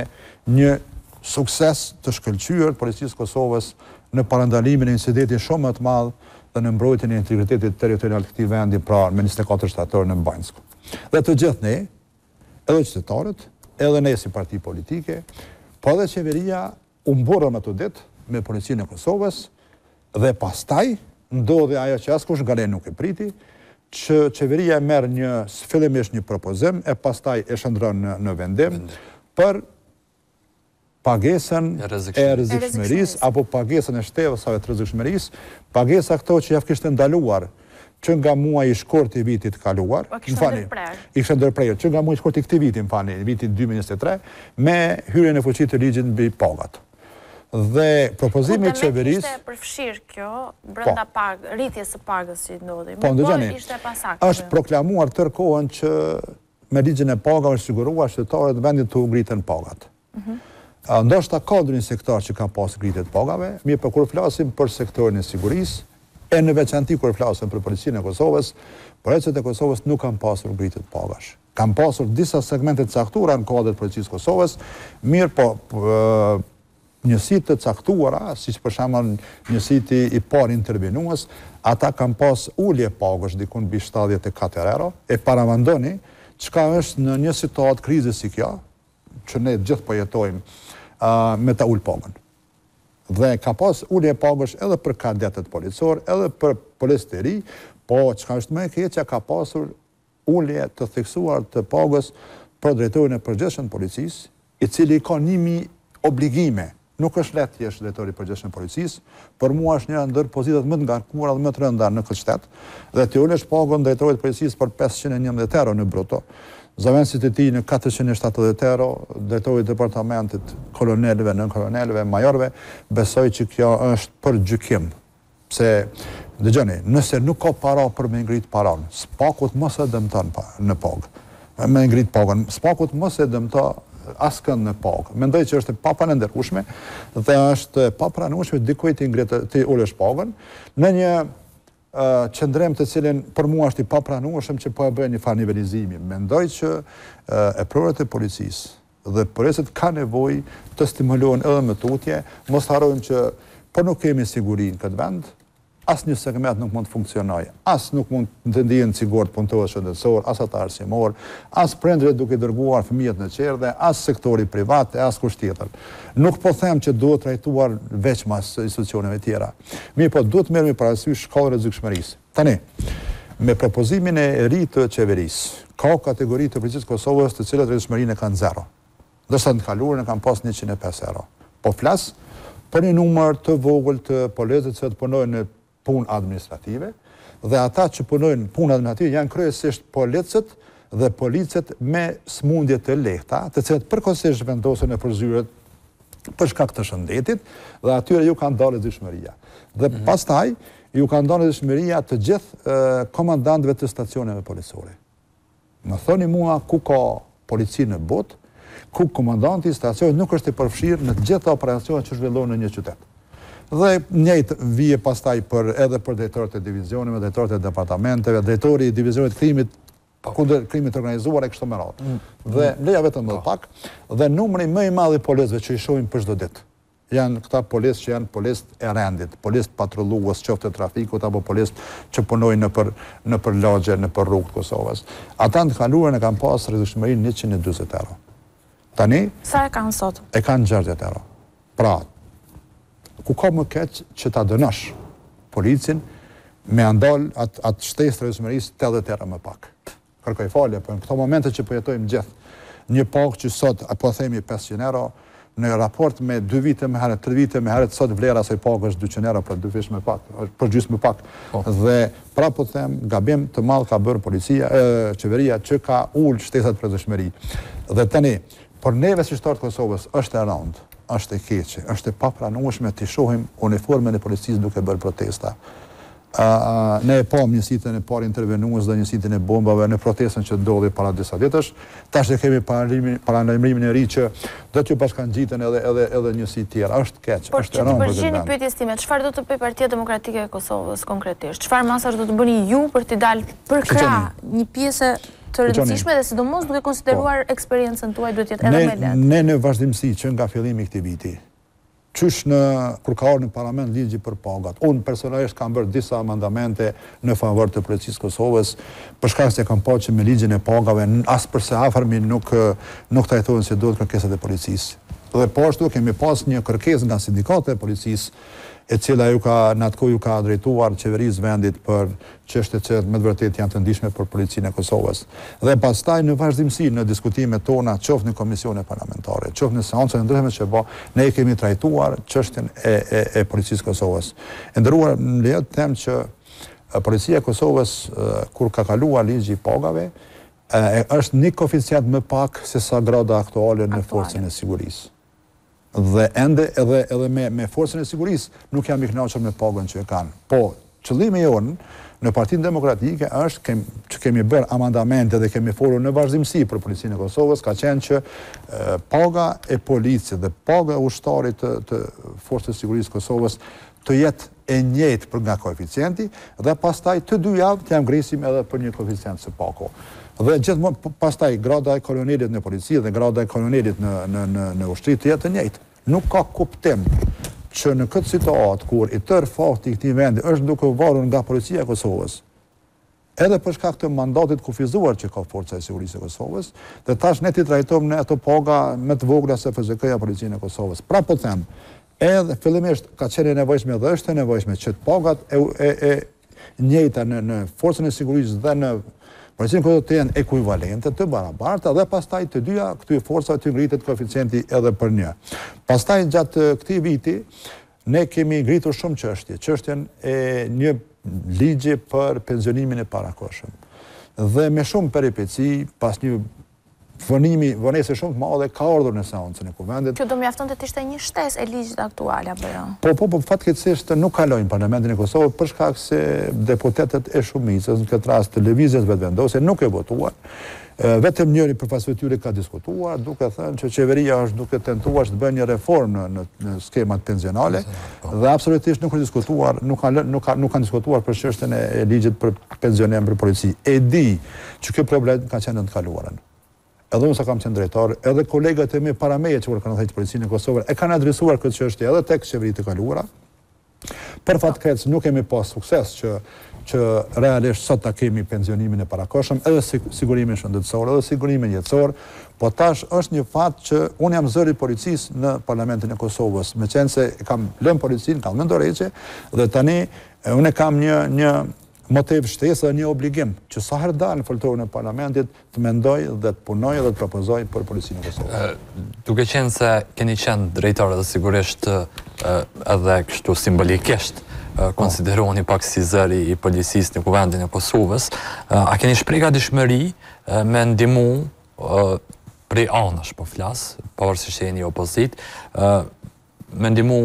një sukses të shkëlqyer të Policisë së Kosovës në parandalimin e incidentit shumë më të madh dhe në mbrojtjen e integritetit territorial të këtij vendi, pra më njëzet e katër shtator në Banjskë. Dhe të gjithë ne, edhe qytetarët, edhe ne si parti politike, po edhe qeveria u mburrëm atë ditë me policinë e Kosovës dhe pastaj ndodhi ajo që askush nga ne nuk e priti, që qeveria e merr fillimisht një propozim e pastaj e shndërron në, në vendim për pagesën e rrezikshmërisë apo pagesën e shtesave të rrezikshmërisë, pagesa këto që ia kishte ndaluar që nga muaji shkurt i vitit të kaluar, më falni, i kishte ndërprerë që nga muaji shkurt i këtij viti, më falni, i vitit dy mijë e njëzet e tre, me hyrjen në fuqi të Ligjit mbi pagat. Dhe propozimi i qeverisë Por demek ishte e përfshirë kjo brenda rritjes së pagës që i ndodhi, mirëpo ishte e pasaktë. Është proklamuar tërë kohën që Me ligjin e pagave u është siguruar qytetarëve të vendit t'u ngriten pagat. Ndoshta ka ndonjë sektor që ka pasur ngritje të pagave, mirëpo kur flasim për sektorin e sigurisë, e në veçanti kur flasim për Policinë e Kosovës, policët e Kosovës nuk kanë pasur ngritje të pagash. Kanë pasur disa segmente të caktuara në kuadër të Policisë së Kosovës, mirëpo njësi të caktuara, siç për shembull njësiti i parë intervenues, ata kanë pas ulje pagash diku mbi shtatëdhjetë e katër euro. E paramendoni çka është në një situatë krize si kjo, që ne të gjithë po jetojmë, me ta ul pagën. Dhe ka pas ulje pagash edhe për kadetët policorë, edhe për policët e rinj, po çka është më e keqja ka pasur Ulje të theksuar të pagës për Drejtorin e Përgjithshëm të Policisë, i cili ka një mijë obligime. Nuk është lehtë të jesh Drejtor i Përgjithshëm i Policisë. Për mua është njëra ndër pozitat më të ngarkuara dhe më të rënda në këtë shtet. Dhe t'i ulësh pagën Drejtorit të Policisë për pesëqind e njëmbëdhjetë euro në bruto, zëvendësit e tij në katërqind e shtatëdhjetë euro, Drejtorit të Departamentit, kolonelëve, nënkolonelëve, majorëve, besoj që kjo është për gjykim. Pse, dëgjoni, nëse nuk ka para për me ngrit paran, së paku mos e dëmto pa, në pagë. Me ngrit pagën, së paku mos e dëmto askënd në pagë. Mendoj që është e papranueshme dhe është e papranueshme dikujt t'i ngritë t'i ulësh pagën në një qëndrim të cilin për mua është i papranueshëm që po e bëjnë një farë nivelizimi. Mendoj që eprorët e policisë, dhe pjesët kanë nevojë të stimulohen edhe më tutje, mos harrojmë që po nuk kemi siguri në këtë vend, asnjë segment nuk mund të funksionojë, as nuk mund të ndihen sigurt punëtorët shëndetësorë, as ata arsimorë, as prindërit duke i dërguar fëmijët në çerdhe, as sektori privat e askush tjetër. Nuk po them që duhet trajtuar veçmas institucioneve tjera, mirëpo duhet të merremi parasysh shkallën e rrezikshmërisë. Tani, me propozimin e ri të qeverisë, ka kategori të Policisë së Kosovës të cilat rrezikshmërinë e kanë zero, ndërsa në të kaluarën e kanë pas njëqind e pesë euro. Po flas për një numër të vogël të policëve të cilat punojnë në punë administrative dhe ata që punojnë në punë administrative janë kryesisht policet dhe policët me sëmundje të lehta, të cilat përkohësisht vendosen nëpër zyret për shkak të shëndetit dhe atyre ju ka ndal rrezikshmëria. Dhe mhm. pastaj ju ka ndal rrezikshmëria të gjithë komandantëve të stacioneve policore. Më thoni mua ku ka polici në botë, ku komandanti i stacionit nuk është i përfshirë në të gjitha operacionet që zhvillohen në një qytet. Dhe njëjtë vije pastaj për edhe për drejtorët e divizioneve, drejtorët e departamenteve, drejtori i divizionit krimit kundër krimit të organizuar e kështu me radhë. Mm. Dhe më lejo vetëm edhe pak, dhe numri më i madh i policëve që i shohim për çdo ditë, janë këta policë që janë policë të rendit, policë patrullues, qoftë trafikut, apo policë që punojnë nëpër, nëpër lagje, nëpër rrugë të Kosovës. Ata në të kaluarën e kanë pasë rrezikshmërinë 140 euro. Tani... Sa e kanë sot? E kanë 60 euro. Pra, ku ka më keq që ta dënosh policin me ja ndal atë at shtesë rrezikshmërisë edhe tash më pak. Kërkoj falje, po në këto momente që po jetojmë të gjithë, një pagë që sot po themi 500 euro, në raport me dy vite më herët, tre vite më herët, sot vlera e asaj page është 200 euro, pra dy fish më pak, është për gjysmë më pak. Po. Dhe pra po them, gabim të madh ka bërë policia, e, qeveria që ka ul shtesat për rrezikshmëri. Dhe tani, Por neve si qytetarë të Kosovës është e rëndë, është e keqe, është e papranueshme t'i shohim uniformën e policisë duke bërë protesta. Ne e pamë njësitin e parë intervenues dhe njësitin e bombave në protestën që ndodhi para disa ditësh. Tash e kemi paralajmërimin e ri që do t'ju bashkangjiten edhe edhe edhe njësi të tjera. Është keq, është e rëndë për këtë vend. Por që të përgjigjeni pyetjes time, çfarë do të bëjë Partia Demokratike e Kosovës konkretisht? Çfarë masash do të bëni ju për t'i dalë përkrah një pjese të rëndësishme dhe sidomos duke konsideruar po. eksperiencën tuaj duhet të jetë edhe më e lehtë. Ne në vazhdimësi që nga fillimi i këtij viti, qysh kur ka ardhur në parlament ligji për pagat. Unë personalisht kam bërë disa amendamente në favor të policisë së Kosovës, për shkak se kam parë që me ligjin e pagave as për së afërmi nuk nuk trajtohen si duhet kërkesat e policisë. Dhe po ashtu kemi pas një kërkesë nga sindikata e policisë e cila ju ka, në atë kohë ju ka drejtuar qeverisë së vendit për çështje që me të vërtetë janë të ndjeshme për Policinë e Kosovës. Dhe pastaj në vazhdimësi në diskutimet tona, qoftë në komisione parlamentare, qoftë në seanca të ndryshme që bë, ne e kemi trajtuar çështjen e e e Policisë së Kosovës. E nderuar, më lejo të them që Policia e Kosovës kur ka kaluar ligji i pagave, është një koeficient më pak se sa grada aktuale në Forcën e Sigurisë. Dhe ende edhe edhe me me Forcën e Sigurisë nuk jam i kënaqur me pagën që e kanë. Po, qëllimi jonë në Partinë Demokratike është kem, që kemi bërë amandamente dhe kemi folur në vazhdimësi për Policinë e Kosovës, ka qenë që paga e policit dhe paga e ushtarit të, të Forcës së Sigurisë së Kosovës të jetë e njëjtë për nga koeficienti dhe pastaj të dyjave t'jau ngrisim edhe për një koeficient së paku. Dhe gjithmonë pastaj grada e kolonelit në polici dhe grada e kolonelit në në në në ushtri të jetë e njëjtë. Nuk ka kuptim që në këtë situatë kur i tërë fati i këtij vendi është duke u varur nga Policia e Kosovës, Edhe për shkak të mandatit kufizuar që ka Forca e Sigurisë së Kosovës, dhe tash ne t'i trajtojmë me ato paga më të vogla se FSK-ja Policinë e Kosovës. Pra po them, edhe fillimisht ka qenë e nevojshme dhe është e nevojshme që pagat e e e njëjta në në Forcën e Sigurisë dhe në Policinë e Kosovës të jenë ekuivalente, të barabarta dhe pastaj të dyja këtyre forcave të ngritet koeficienti edhe për një. Pastaj gjatë këtij viti Ne kemi ngritur shumë çështje, çështjen e një ligji për pensionimin e parakohshëm. Dhe me shumë peripeci, pas një vonimi, vonese shumë të madhe, ka ardhur në seancën e kuvendit. Kjo domethënë ishte një shtesë e ligjit aktual, apo jo? Po, po, po, fatkeqësisht nuk kaloi në parlamentin e Kosovës, për shkak se deputetët e shumicës, në këtë rast të Lëvizjes Vetëvendosje, nuk e votuan. Vetëm njëri përfaqësues i tyre ka diskutuar, duke thënë që qeveria është duke tentuar që të bëjë një reformë në në skemat pensionale dhe absolutisht nuk është diskutuar, nuk kanë nuk kanë nuk kanë diskutuar për çështjen e ligjit për pensionim për polici. E di që ky problem ka qenë në të kaluarën. Edhe unë sa kam qenë drejtor, edhe kolegët e mi para meje që kanë thënë policinë e Kosovës e kanë adresuar këtë çështje edhe tek qeveritë e kaluara, Për fat të keq nuk kemi pas sukses që që realisht sot ta kemi pensionimin e parakohshëm, edhe sigurimin shëndetësor, edhe sigurimin jetësor, po tash është një fat që unë jam zëri i policisë në Parlamentin e Kosovës, meqenëse e kam lënë policinë, kam dhënë dorëheqje dhe tani unë kam një një motiv shtesë dhe një obligim që sa herë dal në foltoren e Parlamentit të mendoj dhe të punoj dhe të propozoj për policinë e Kosovës. Duke qenë se keni qenë drejtor dhe sigurisht edhe kështu simbolikisht po. konsideroheni pak si zëri i policisë në kuvendin e Kosovës, a keni shpreh gatishmëri me ndihmu prej anash po flas, pavarësisht që jeni opozitë, me ndihmu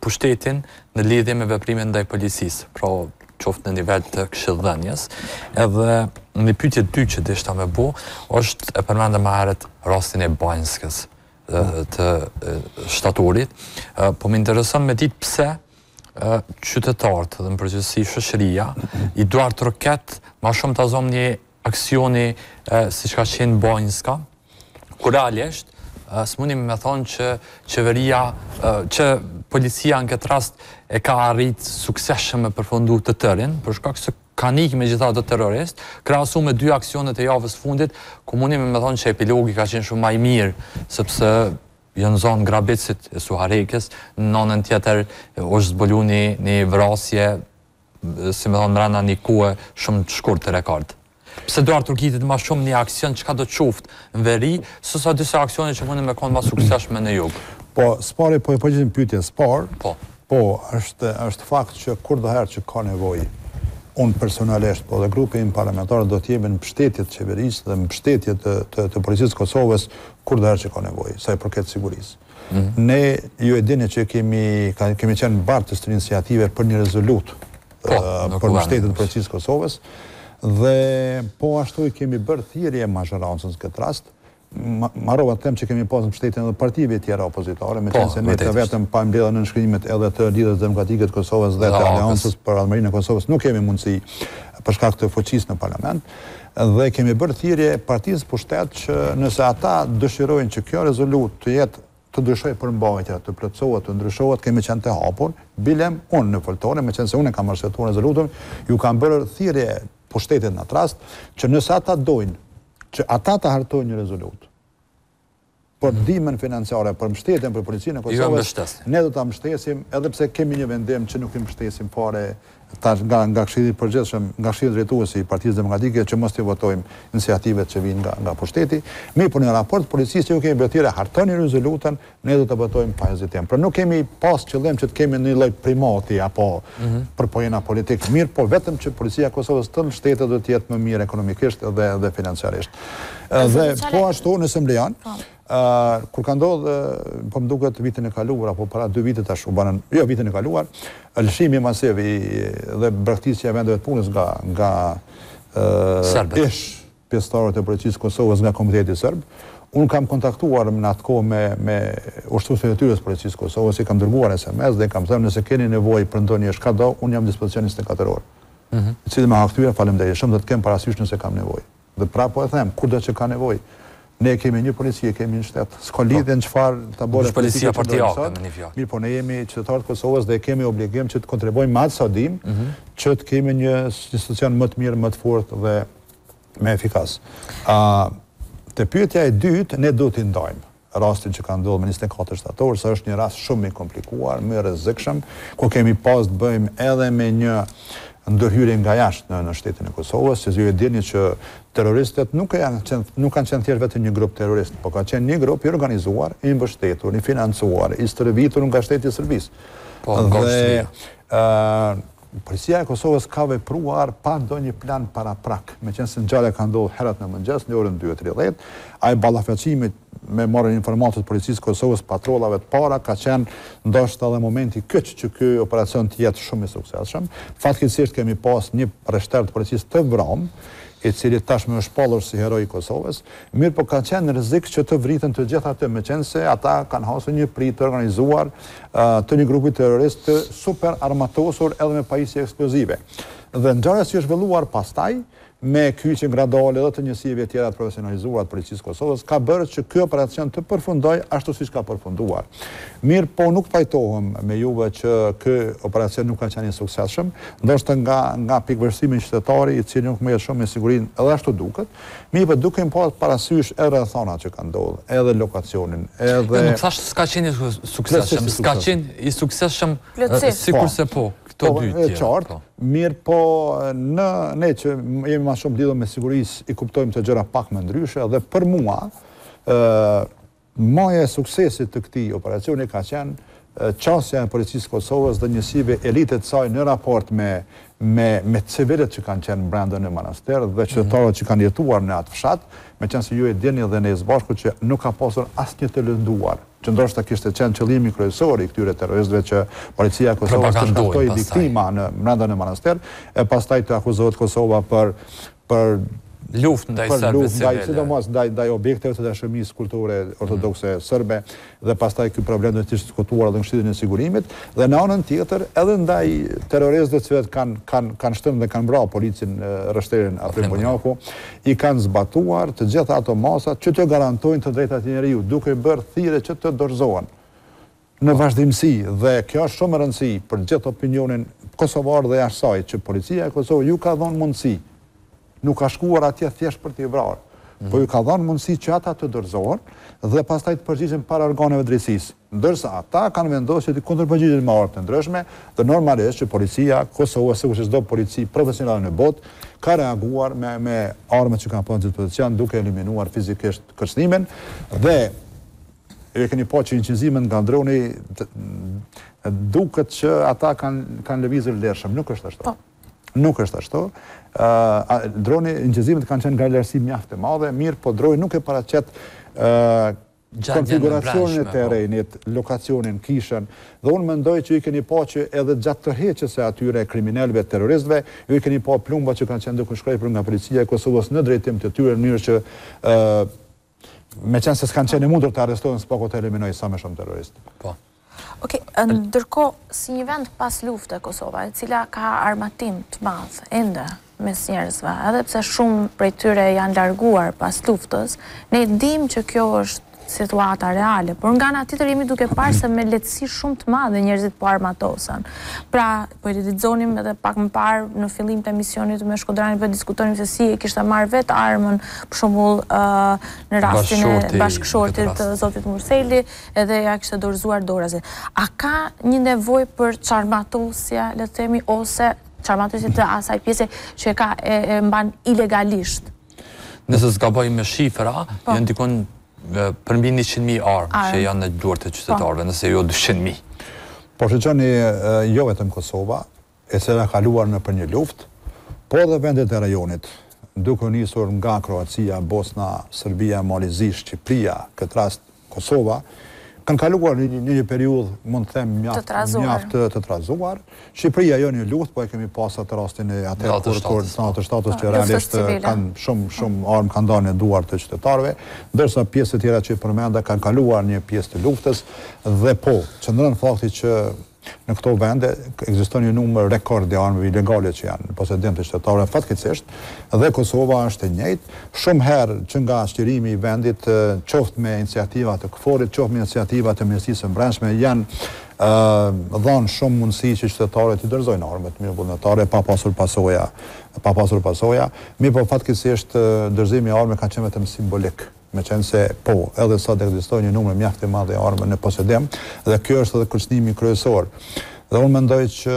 pushtetin në lidhje me veprimet ndaj policisë, pra qoftë në nivel të këshilldhënies. Edhe një pyetje dy që deshta me bu, është e përmende më herët rastin e Banjskës të shtatorit, po më intereson me ditë pse qytetarët dhe në përgjithësi shoqëria i duartroket më shumë ta zomë një aksioni siç ka qenë Banjska, ku realisht s'muni me thonë që qeveria, që policia në këtë rast e ka arrit suksesshëm me përfundu të tërin, për shkak se kanë ikë gjithë ata terroristë, krahasu me dy aksionet e javës së fundit, ku muni me thonë që epilogi ka qenë shumë ma i mirë, sepse janë zanë grabitësit e Suharekës, në anën tjetër është zbulu një vrasje, si me thonë mrena një kohe shumë të shkurtë rekord. Pse po duartrokitet ma shumë një aksion çkado qoftë në veri, së sa disa aksionet që mundin me konë ma t'suksesshme në jug? Po, s'pari po i përgjigjem pytjes s'parë, po, po është, është fakt që kurdoherë që ka nevojë, unë personalisht, po dhe grupi im parlamentar do t'jemi në mbështetje të qeverisë dhe në mbështetje të, të, të Policisë së Kosovës, kurdoherë që ka nevojë, sa i përket sigurisë. Ne ju e dini që kemi kemi qenë bartës të një iniciative për një rezolutë po, për mbështetjen e Policisë së Kosovës dhe po ashtu i kemi bërë thirrje mazhorancës në këtë rast harrova të them që kemi pasur mbështetjen edhe të partive tjera opozitare, meqenëse ne të vetëm pa mbledhur nënshkrimet edhe të Lidhjes Demokratike të Kosovës dhe të Aleancës për Ardhmërinë e Kosovës nuk kemi mundësi për shkak të fuqisë në parlament. Dhe i kemi bërë thirrje partisë në pushtet që nëse ata dëshirojnë që kjo rezolutë të jetë të ndryshojë përmbajtja, të plotësohet, të ndryshohet, kemi qenë të hapur, bilem unë në foltore, meqenëse unë e kam arsyetuar rezolutën, ju kam bërë thirrje pushtetit në atë rast, që nëse ata dojnë që ata të hartojnë një rezolutë, Për ndihmën financiare për mbështetjen për Policinë e Kosovës ne do ta mbështesim edhe pse kemi një vendim që nuk i mbështesim fare tash nga nga Këshilli i Përgjithshëm, nga Këshilli Drejtues i Partisë Demokratike që mos t'i votojmë iniciativat që vijnë nga nga pushteti. Mirëpo në raport të Policisë ju kemi bërë thirrje hartoni rezolutën, ne do ta votojmë pa hezitim. Pra nuk kemi pas qëllim që të kemi ndonjë lloj primati apo për pojena politik, mirëpo vetëm që Policia e Kosovës të mbështetet dhe të jetë më mirë ekonomikisht dhe dhe financiarisht. Dhe po ashtu nëse më lejon, po. kur ka ndodhë, po më duket vitin e kaluar, apo para dy vitesh tash u bënë, jo vitin e kaluar, lëshimi masiv i, dhe braktisja e vendeve të punës nga, nga serbët. Ish-pjesëtarët e Policisë së Kosovës nga komuniteti serb, unë kam kontaktuar në atë kohë me, me ushtruesin e detyrës Policisë së Kosovës, i kam dërguar SMS dhe i kam thënë nëse keni nevojë për ndonjë çkado, unë jam në dispozicion 24 orë. Mm -hmm. Cili më ka kthyer, faleminderit shumë, do të kem parasysh nëse kam nevojë. Dhe prapë po e them, kurdo që ka nevojë. Ne e kemi një polici, e kemi një shtet. S'ka lidhje në çfarë të bëre policia për të ardhur në një fjalë. Mirëpo ne jemi qytetarë të Kosovës dhe kemi obligim që të kontribuojmë me atë sa dim, mhm. që të kemi një institucion më të mirë, më të fortë dhe më efikas. Ë te pyetja e dytë, ne duhet t'i ndajmë. rastin që ka ndodhur më njëzet e katër shtator, se është një rast shumë më i komplikuar, më i rrezikshëm, ku kemi pas të bëjmë edhe me një ndërhyrje nga jashtë në në shtetin e Kosovës, që ju e dini që terroristët nuk janë qenë nuk kanë qenë thjesht vetëm një grup terrorist, por kanë qenë një grup i organizuar, i mbështetur, i financuar, i stërvitur nga shteti i Serbisë. Po, dhe ë Policia e Kosovës ka vepruar pa ndonjë plan paraprak, meqenëse ngjarja ka ndodhur herët në mëngjes, në orën dy e tridhjetë, ai ballafaqimi me marrjen e informatës të Policisë së Kosovës, patrollave të para, ka qenë ndoshta edhe momenti kyç që ky operacion të jetë shumë i suksesshëm. Fatkeqësisht kemi pas një rreshter të policisë të vramë, i cili tashmë është shpallur si hero i Kosovës, mirëpo ka qenë në rrezik që të vriten të gjithë aty, meqenëse ata kanë hasur një pritë të organizuar të një grupi terrorist të superarmatosur edhe me pajisje eksplozive. Dhe ngjarja si është zhvilluar pastaj, me kyçjen graduale edhe të njësive tjera të profesionalizuara të Policisë së Kosovës, ka bërë që ky operacion të përfundojë ashtu siç ka përfunduar. Mirëpo nuk pajtohem me juve që ky operacion nuk ka qenë i suksesshëm, Ndoshta nga nga pikëvështrimi i qytetarit i cili nuk merret shumë me sigurinë edhe ashtu duket, mirëpo duke i pasur parasysh edhe rrethanat që kanë ndodhur, edhe lokacionin, edhe Jo nuk thashë s'ka qenë i suksesshëm, s'ka qenë i suksesshëm sikurse po këto dy tjera. Po, e qartë, mirëpo ne ne që jemi ma shumë lidhur me sigurisë i kuptojmë këto gjëra pak më ndryshe dhe për mua Maja e suksesit të këtij operacioni ka qenë qasja e Policisë së Kosovës dhe njësive elite të saj në raport me me me civilët që kanë qenë brenda në Manastir dhe qytetarët që kanë jetuar në atë fshat, meqenëse ju e dini dhe ne së bashku që nuk ka pasur asnjë të lënduar, që ndoshta kishte qenë qëllimi kryesor i këtyre terroristëve që Policia e Kosovës të shkaktojë viktima në brenda në Manastir e pastaj të akuzohet Kosova për për luftë ndaj serbëve, për luftë ndaj sidomos ndaj ndaj objekteve të trashëgimisë kulturore ortodokse serbe dhe pastaj ky problem do të ishte diskutuar edhe në Këshillin e Sigurimit dhe në anën tjetër edhe ndaj terroristëve të cilët kanë kanë kanë shtënë dhe kanë vrarë policin rreshterin Afrim Bunjaku i kanë zbatuar të gjitha ato masat që të garantojnë të drejtat e njeriut duke bërë thirrje që të dorëzohen në vazhdimësi dhe kjo është shumë me rëndësi për gjithë opinionin kosovar dhe jashtë saj që policia e Kosovës ju ka dhënë mundësi nuk ka shkuar atje thjesht për t'i vrarë mm. po ju ka dhënë mundësi që ata të dorëzohen dhe pastaj të përgjigjen para organeve të drejtësisë ndërsa ata kanë vendosur të kundërpërgjigjen me armë të ndryshme dhe normalisht që policia e Kosovës sikur çdo polici profesionale në botë ka reaguar me me armët që kanë pasur në dispozicion duke eliminuar fizikisht kërcënimin dhe Ju e keni pa që incizimet nga droni duket që ata kanë kanë lëvizur lirshëm, nuk është ashtu. Po. Nuk është ashtu. Ë droni incizimet kanë qenë nga lartësi mjaft e madhe, mirëpo droni nuk e paraqet ë konfiguracionin e po. terrenit, lokacionin, kishën, dhe unë mendoj që i keni pa që edhe gjatë tërheqjes së atyre kriminelëve, terroristëve, ju i keni pa plumbat që kanë qenë duke shkrepur nga policia e Kosovës në drejtim të tyre në mënyrë që ë Meqenëse s'kanë qenë e mundur të arrestohen së paku të eliminojë sa më shumë terroristë. Po. Okej, ndërkohë si një vend pas lufte Kosova, e cila ka armatim të madh ende mes njerëzve, edhe pse shumë prej tyre janë larguar pas luftës, ne e dimë që kjo është situata reale, por nga ana tjetër jemi duke parë se me lehtësi shumë të madhe njerëzit po armatosen. Pra, Po e elaboronim edhe pak më parë në fillim të emisionit me Shkodranin po e diskutonim se si e kishte marrë vetë armën, për shembull në rastin e bashkëshortit të zotit Murseli, edhe ia kishte dorëzuar dorazi. A ka një nevojë për çarmatosje, le të themi, ose çarmatosje të asaj pjese që e ka e mban ilegalisht? Nëse s'gaboj me shifra, po. janë dikund përmbi 100.000 armë që janë në duart e qytetarëve, po. nëse jo 200.000. Por shiqoni, jo vetëm Kosova, e cila ka kaluar nëpër një luftë, por dhe vendet e rajonit, duke u nisur nga Kroacia, Bosna, Serbia, Mali i Zi, Shqipëria, këtë rast Kosova, kanë kaluar në një periudhë, mund të them, mjaft të trazuar. Shqipëria jo një luftë, po e kemi pas atë rastin e atëherë kur kur nëntëdhjetë e shtatës që realisht kanë shumë, shumë armë kanë dalë në duar të qytetarëve, ndërsa pjesët tjera që i përmenda kanë kaluar një pjesë të luftës dhe po, qëndron fakti që Në këto vende ekziston një numër rekord i armëve ilegale që janë në posedim të qytetarëve fatkeqësisht dhe Kosova është e njëjtë. Shumë herë që nga çlirimi i vendit, qoftë me iniciativa të KFOR-it, qoftë me iniciativa të Ministrisë së Brendshme, janë dhënë shumë mundësi që qytetarët t'i dorëzojnë armët në mënyrë vullnetare pa pasur pasoja, pa pasur pasoja. Mirëpo fatkeqësisht dorëzimi i armëve ka qenë vetëm simbolik. meqenëse po, edhe sot ekziston një numër mjaft i madh i armëve në posedim dhe kjo është edhe kërcënimi kryesor. Dhe unë mendoj që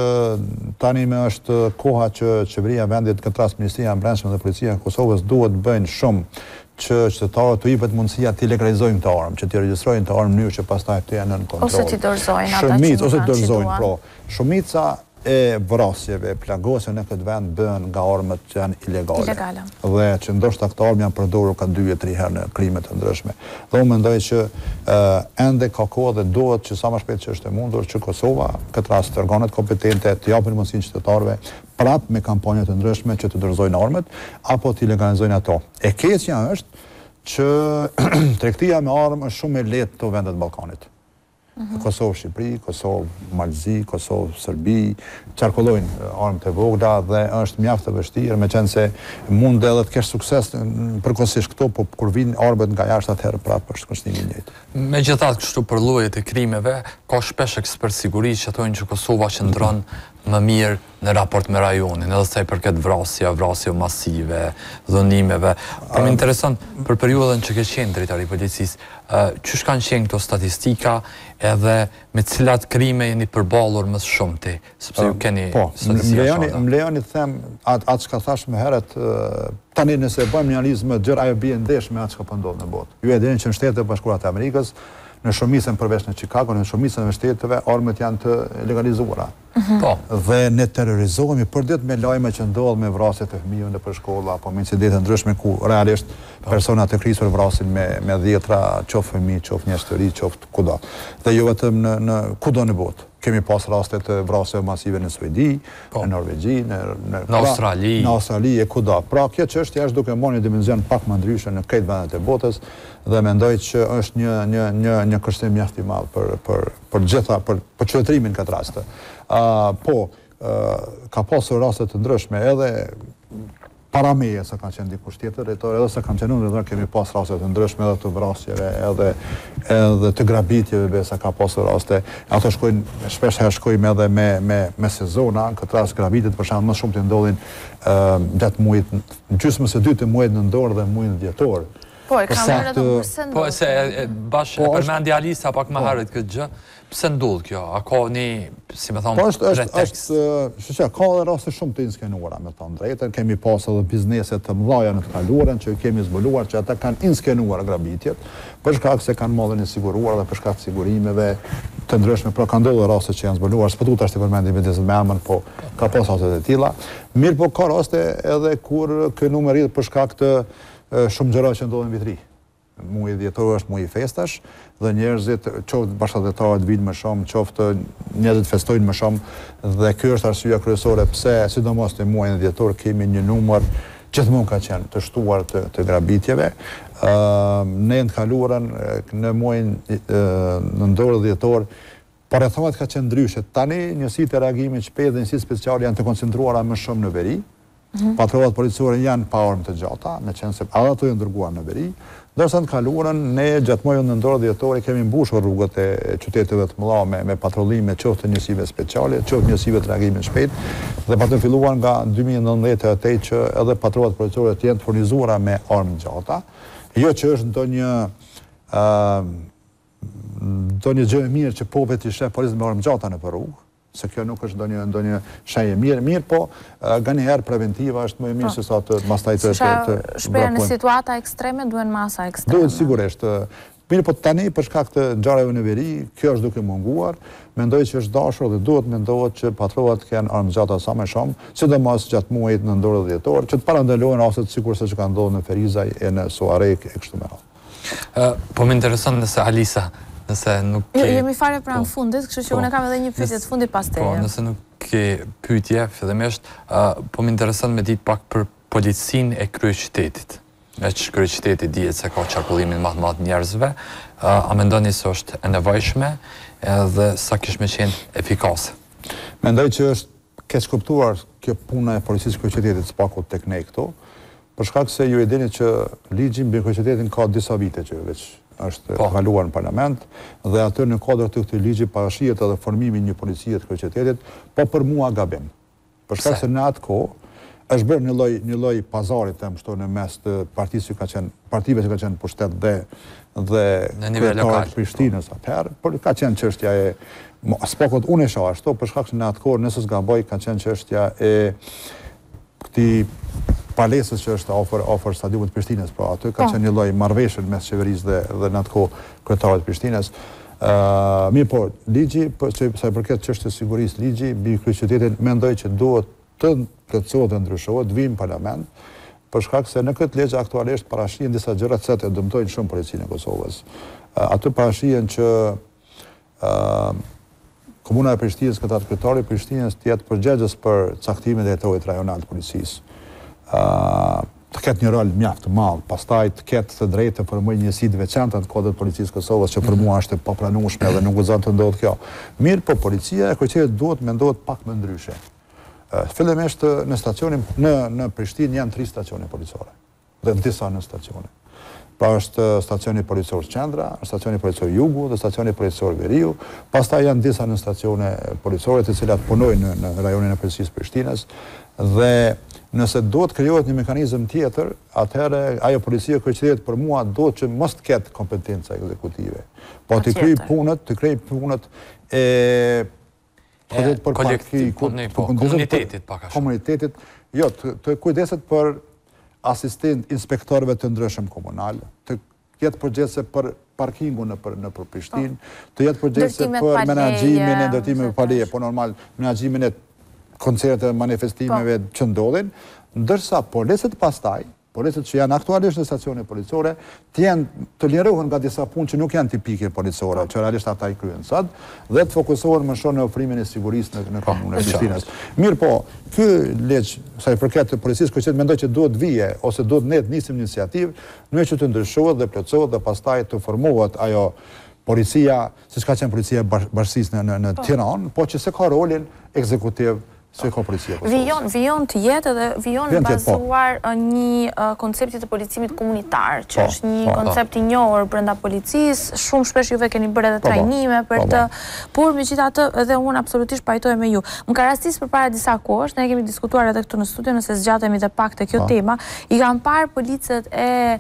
tanimë është koha që Qeveria e vendit, në këtë rast Ministria e Brendshme dhe Policia e Kosovës duhet të bëjnë shumë që qytetarëve t'u jepet mundësia t'i legalizojnë këto armë, që t'i regjistrojnë këto armë në mënyrë që pastaj të jenë nën kontroll. Ose t'i dorëzojnë ata që nuk kanë që duan. Shumica, ose t'i dorëzojnë, po. Shumica e vrasjeve, plagosjeve në këtë vend bëhen nga armët që janë ilegale dhe që ndoshta këto armë janë përdorur nga dy e tri herë në krime të ndryshme. Dhe unë mendoj që ende ka kohë dhe duhet që sa më shpejt që është e mundur që Kosova, në këtë rast organet kompetente, të japin mundësinë qytetarëve prapë me kampanja të ndryshme që të dorëzojnë armët apo t'i legalizojnë ato. E keqja është që tregtia me armë është shumë e lehtë këtu në vendet e Ballkanit. Në Kosovë, Shqipëri, Kosovë, Mal i Zi, Kosovë, Serbi, qarkullojnë armë të vogla dhe është mjaft e vështirë, meqenëse mundet edhe të kesh sukses përkohësisht këtu, po kur vijnë armët nga jashtë atëherë prapë është kërcënimi i njëjtë. Megjithatë kështu për llojet e krimeve, ka shpesh ekspertë sigurie që thojnë që Kosova qëndron më mirë në raport me rajonin, edhe sa i përket vrasja, vrasjeve masive, dhunimeve. Po më intereson për periudhën që ke qenë drejtor i policisë, ë çysh kanë qenë këto statistika edhe me cilat krime jeni përballur më së shumti, sepse ju keni po, statistika shumë. Po, më lejoni të them atë atë çka thashë më herët, tani nëse bëjmë një analizë më gjerë, ajo bie ndesh me atë çka po ndodh në botë. Ju e dini që në Shtetet e Bashkuara të Amerikës, në shumicën përveç në Chicago, në shumicën e shteteve, armët janë të legalizuara. Po. Dhe ne terrorizohemi përditë me lajme që ndodhin me vrasje të fëmijëve nëpër shkolla apo me incidente të ndryshme ku realisht persona të krisur vrasin me me dhjetra qoftë fëmijë, qoftë njerëz të rinj, qoftë kudo. Dhe jo vetëm në në kudo në botë. Kemi pas raste të vrasjeve masive në Suedi, në Norvegji, në në Në Australi. Në Australi e kudo. Pra kjo çështje është duke marrë një dimension pak më ndryshe në krejt vendet e botës dhe mendoj që është një një një një kërcënim mjaft i madh për për Për gjitha, për, për qytetërimin në këtë rast. Ë, po, ë, ka pasur raste të ndryshme edhe para meje sa ka qenë dikush tjetër drejtor, edhe sa kam qenë unë drejtor, kemi pas raste të ndryshme edhe të vrasjeve, edhe, edhe të grabitjeve, besa ka pasur raste. Ato shkojnë, shpeshherë shkojnë edhe me, me, me sezona, në këtë rast grabitjet, për shembull, më shumë të ndodhin uh, gjatë muajit, gjysmës së dytë të muajit nëntor dhe muajit dhjetor. Po, e kam edhe temë përse ndodh. Po, se bash e përmendi Alisa pak më po. herët këtë gjë, përse ndodh kjo, a ka një, si me thënë, pretekst? Po, është, është, është, është, ka edhe raste shumë të inskenuara, me thënë të drejtën, kemi pasë edhe biznese të mëdhaja në të kaluarën, që kemi zbuluar që ata kanë inskenuar grabitjet, për shkak se kanë mallin e siguruar dhe për shkak të sigurimeve të ndryshme, pra ka ndodhë raste që janë zbuluar, s'po du tash të përmendi biznes me emën, po, ka pasë raste të tilla, mirëpo ka raste edhe kur ky numër rritet për shkak të Shumë gjëra që ndodhin Viti i Ri. Muaji dhjetor është muaj i festave dhe njerëzit, qoftë bashkatdhetarët vijnë më shumë, qoftë njerëzit festojnë më shumë dhe kjo është arsyeja kryesore pse sidomos në muajin dhjetor kemi një numër gjithmonë ka qenë të shtuar të, të grabitjeve. Ë ne në të kaluarën në muajin nëntor dhjetor Por rrethanat kanë qenë ndryshe. Tani njësitë e reagimit të shpejtë dhe njësitë speciale janë të koncentruara më shumë në veri. Patrullat policore janë pa armë të gjata, meqenëse edhe ato janë dërguar në veri, ndërsa në të kaluarën ne gjatë muajve nëntor dhe dhjetor i kemi mbushur rrugët e qyteteve të mëdha me me patrullime qoftë të njësive speciale, qoftë njësive të reagimit të shpejtë dhe patëm filluar nga dy mijë e nëntëmbëdhjetë e këtej që edhe patrullat policore të jenë të furnizuara me armë të gjata, jo që është ndonjë ë ndonjë gjë e mirë që po vetë i sheh policët me armë të gjata nëpër rrugë, se kjo nuk është ndonjë ndonjë shenjë e mirë, mirëpo nganjëherë preventiva është më e mirë se sa të pastaj të të shpreh në situata ekstreme duhen masa ekstreme. Duhet sigurisht. Mirëpo tani për shkak të ngjarjeve në veri, kjo është duke munguar, mendoj që është dashur dhe duhet të mendohet që patrullat të kenë armë të gjata sa më shumë, sidomos gjatë muajit nëntor dhe dhjetor, që të parandalohen rastet sikurse që kanë ndodhur në Ferizaj e në Suharekë e kështu me radhë. Po më intereson nëse Alisa, nëse nuk jo, ke... Jo, jemi fare pra në po. fundit, kështu që po. unë kam edhe një pyetje të fundit pas teje. Po, nëse nuk ke pyetje, fillimisht, po më intereson me ditë pak për policinë e kryeqytetit. Meqë kryeqyteti dihet se ka qarkullimin ma të madh të njerëzve, a mendoni se është e nevojshme edhe sa kish me qenë efikase? Mendoj që është keqkuptuar kjo puna e policisë së kryeqytetit së paku tek ne këtu, për shkak se ju e dini që ligji mbi kryeqytetin ka disa vite që veç është, po, kaluar në parlament dhe aty në kuadër të këtij ligji parashihet edhe formimi i një policie të kryeqytetit, po për mua gabim. Për shkak se në atë kohë është bërë një lloj një lloj pazari të them kështu në mes të partisë që ka qenë partive që ka qenë në pushtet dhe dhe kryetarit të Prishtinës atëherë, por ka qenë çështja, së paku unë e shoh ashtu, për shkak se në atë kohë nëse s'gaboj ka qenë çështja e këtij pallatit që është afër afër stadiumit të Prishtinës, pra aty ka, po, qenë një lloj marrëveshje mes qeverisë dhe dhe në atë kohë kryetarit të Prishtinës. Ë, mirëpo, ligji për po, sa i përket çështjes së sigurisë, ligji mbi kryeqytetin mendoj që duhet të plotësohet dhe ndryshohet, të vijë në parlament, për shkak se në këtë ligj aktualisht parashihen disa gjëra të cilat e dëmtojnë shumë policinë e Kosovës. Aty parashihen që Komuna e Prishtinës, gjegjësisht kryetari i Prishtinës të jetë përgjegjës për caktimin e drejtorit rajonal të policisë. ë të ketë një rol mjaft të madh, pastaj të ketë të drejtë të formojë njësi të veçanta në kuadër të policisë së Kosovës që për mua është e papranueshme dhe nuk guxon të ndodhë kjo. Mirëpo policia e kryeqytetit duhet të mendohet pak më ndryshe. Fillimisht në stacionin në në Prishtinë janë tri stacione policore dhe disa nënstacione. Pra është stacioni policor Qendra, stacioni policor Jugu dhe stacioni policor Veriu. Pastaj janë disa nënstacione policore të cilat punojnë në, në rajonin e policisë së Prishtinës dhe nëse do të krijohet një mekanizëm tjetër, atëherë ajo policia e kryeqytetit për mua do që mos të ketë kompetenca ekzekutive. Po të kryejë punët, të kryejë punët e Kolektivit, po, po, komunitetit pak a shumë. Komunitetit, jo, të kujdeset për asistencë inspektorëve të ndryshëm komunalë, të jetë përgjegjëse për parkingun nëpër nëpër Prishtinë, po. të jetë përgjegjëse për menaxhimin e ndërtimeve pa leje, po normal, menaxhimin e koncerteve e manifestimeve po. që ndodhin, ndërsa policët pastaj, Policët që janë aktualisht në stacione policore, të jenë, të lirohen nga disa punë që nuk janë tipike policore, që realisht ata i kryejnë sot, dhe të fokusohen më shumë në ofrimin e sigurisë në në komunën e Prishtinës. Mirëpo, ky ligj, sa i përket policisë së kryeqytetit mendoj që duhet të vijë, ose duhet ne të nisim një iniciativë, në mënyrë që të ndryshohet dhe plotësohet dhe pastaj të formohet ajo policia, siç ka qenë policia e bashkësisë në në në Tiranë, po që s'e ka rolin ekzekutiv Siç e ka Policia e Kosovës. Vijon, vijon të jetë dhe vijon po. bazuar në një koncepti të policimit komunitar, që po, është një po, koncept i njohur brenda policisë, shumë shpesh ju keni bërë edhe trajnime për të, por megjithatë edhe unë absolutisht pajtohem me ju. Më ka rastis përpara disa kohësh, ne kemi diskutuar edhe këtu në studio, nëse zgjatemi dhe pak te kjo tema, i kam parë policët e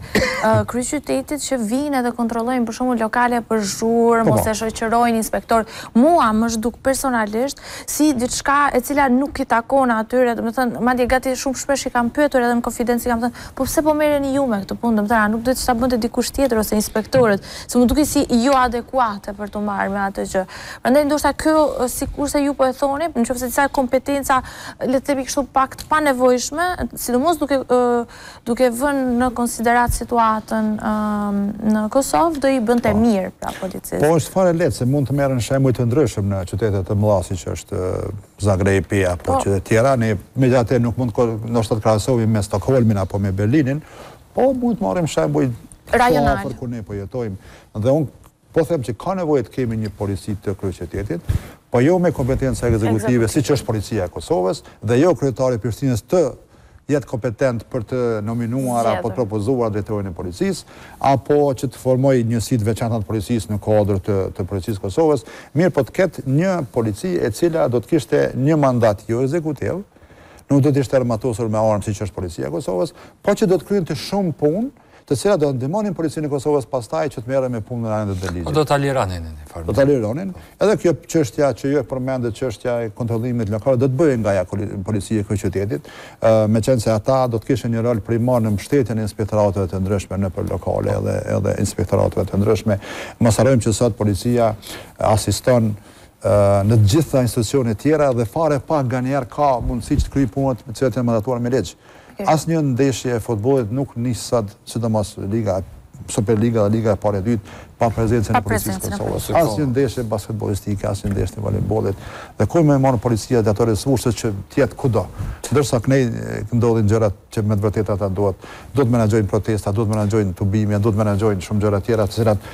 kryeqytetit që vijnë edhe kontrollojnë për shembull lokale për zhurmë ose shoqërojnë inspektorë. Mua m'është dukur personalisht si diçka e cila nuk i takon atyre, domethënë, madje gati shumë shpesh i kam pyetur edhe në konfidencë i kam thënë, po pse po merreni ju me këtë punë, domethënë a nuk duhet që ta bënte dikush tjetër ose inspektorët, se më dukej si jo adekuate për t'u marrë me atë gjë. Prandaj ndoshta kjo sikurse ju po e thoni, në qoftë se disa kompetenca le të themi kështu pak të panevojshme, sidomos duke duke vënë në konsideratë situatën në Kosovë, do i bënte mirë pra policisë. Po është fare lehtë, se mund të merren shembuj të ndryshëm në qytete të mëdha siç është Zagrepi apo qytete tjera, ne megjithatë nuk mund ndoshta të krahasohemi me Stokholmin apo me Berlinin, po mund të marrim shembuj rajonalë afër ku ne po jetojmë. Dhe unë Po them që ka nevojë të kemi një polici të kryeqytetit, po jo me kompetenca ekzekutive siç është Policia e Kosovës dhe jo kryetari i Prishtinës të jetë kompetent për të nominuar apo të propozuar drejtorin e policisë, apo që të formojë njësi të veçanta të policisë në kuadër të të Policisë së Kosovës, mirëpo të ketë një polici e cila do të kishte një mandat jo ekzekutiv, nuk do të ishte e armatosur me armë siç është Policia e Kosovës, po që do të kryente shumë punë, të cilat do të ndihmonin policinë e Kosovës pastaj që të merren me punën e hetimeve të deliktit. Po do ta lironin në një farë. Do ta lironin. Po. Edhe kjo çështja që ju e përmendët, çështja e kontrollimit lokal do të bëhej nga policia e kryeqytetit, meqenëse ata do të kishin një rol primar në mbështetjen e inspektorateve të ndryshme nëpër lokale edhe edhe inspektorateve të ndryshme. Mos harrojmë që sot policia asiston në të gjitha institucionet tjera dhe fare pak nganjëherë ka mundësi që të kryejë punët që është e mandatuar me ligj. Asnjë ndeshje e futbollit nuk nis sot, sidomos Liga, Superliga dhe Liga e Parë e e Dytë, pa prezencën e Policisë së Kosovës. Asnjë ndeshje basketbollistike, asnjë ndeshje volejbollit. Dhe ku me i marrë Policia gjithë ato resurse që të jetë kudo. Ndërsa këndej ndodhin gjërat që me të vërtetë ata duhet, duhet të menaxhojnë protesta, duhet të menaxhojnë tubime, duhet të menaxhojnë shumë gjëra tjera të cilat,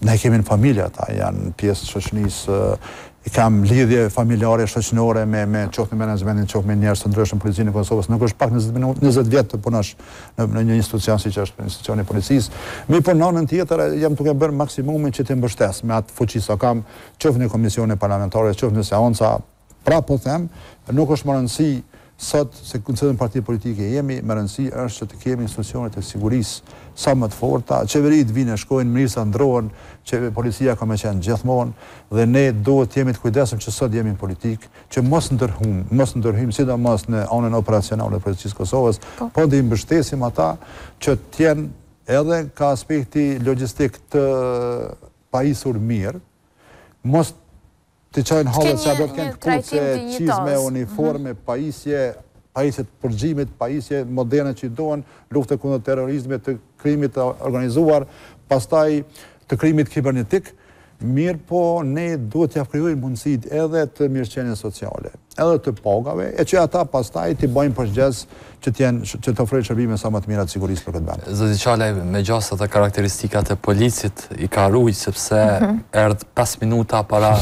Ne kemi në familje, ata, janë pjesë e shoqnisë, kam lidhje familjare, shoqnore, me, me qoftë me menaxhmentin, qoftë me njerëz të ndryshëm në policinë e Kosovës, nuk është pak 20 minutë, 20 vjet të punosh në, në një institucion siç është institucioni i policisë. Mirëpo në anën tjetër, jam duke bërë maksimumin që t'i mbështes me atë fuqi sa kam, qoftë në komisione parlamentare, qoftë në seanca, Pra po them, nuk është me rëndësi sot se në cilën parti politike jemi, me rëndësi është që të kemi institucionet e sigurisë sa më të forta, qeveritë vijnë e shkojnë, ministrat ndrrohen, policia ka me qenë gjithmonë dhe ne duhet të jemi të kujdesshëm që sot jemi në politikë, që mos ndërhum, mos ndërhyjmë sidomos në anën operacionale të Policisë së Kosovës, po, po t'i mbështesim ata që të jenë edhe nga aspekti logjistik të pajisur mirë, mos t'i qajnë hallet se a do të kenë këpucë, çizme, uniforme, pajisje, pajisje të përgjimit, pajisje moderne që i duhen luftës kundër terrorizmit, të krimit të organizuar, pastaj të krimit kibernetik, mirëpo ne duhet t'ja krijojmë mundësitë edhe të mirëqenies sociale. edhe të pagave, e që ata pastaj t'i bëjnë përgjegjës që të jenë, që të ofrojnë shërbime sa më të mira të sigurisë për këtë vend. Zoti Qalaj, me gjasë edhe karakteristikat e policit i ka ruajt, sepse erdhi pesë minuta para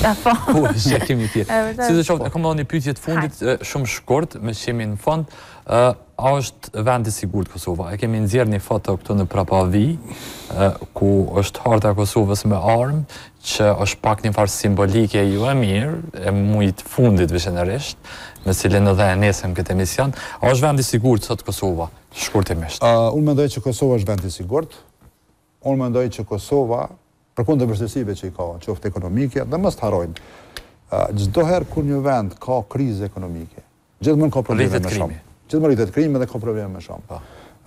kohës që kemi tje. Sidoqoftë, e kam edhe një pyetje të fundit, shumë shkurt, meqë jemi në fund, A është vend i sigurt Kosova? E kemi nxjerrë një foto këtu në prapavijë, ku është harta e Kosovës me armë, që është pak një farë simbolike jo e mirë, e muajit të fundit veçanërisht, me të cilin edhe e nisëm këtë emision. A është vend i sigurt sot Kosova? Shkurtimisht. Unë mendoj që Kosova është vend i sigurt. Unë mendoj që Kosova, përkundër vështirësive që i ka, qoftë ekonomike, dhe mos të harrojmë, çdo herë kur një vend ka krizë ekonomike, gjithmonë ka probleme më shumë. Gjithmonë rritet krimi dhe ka probleme më shumë. Po.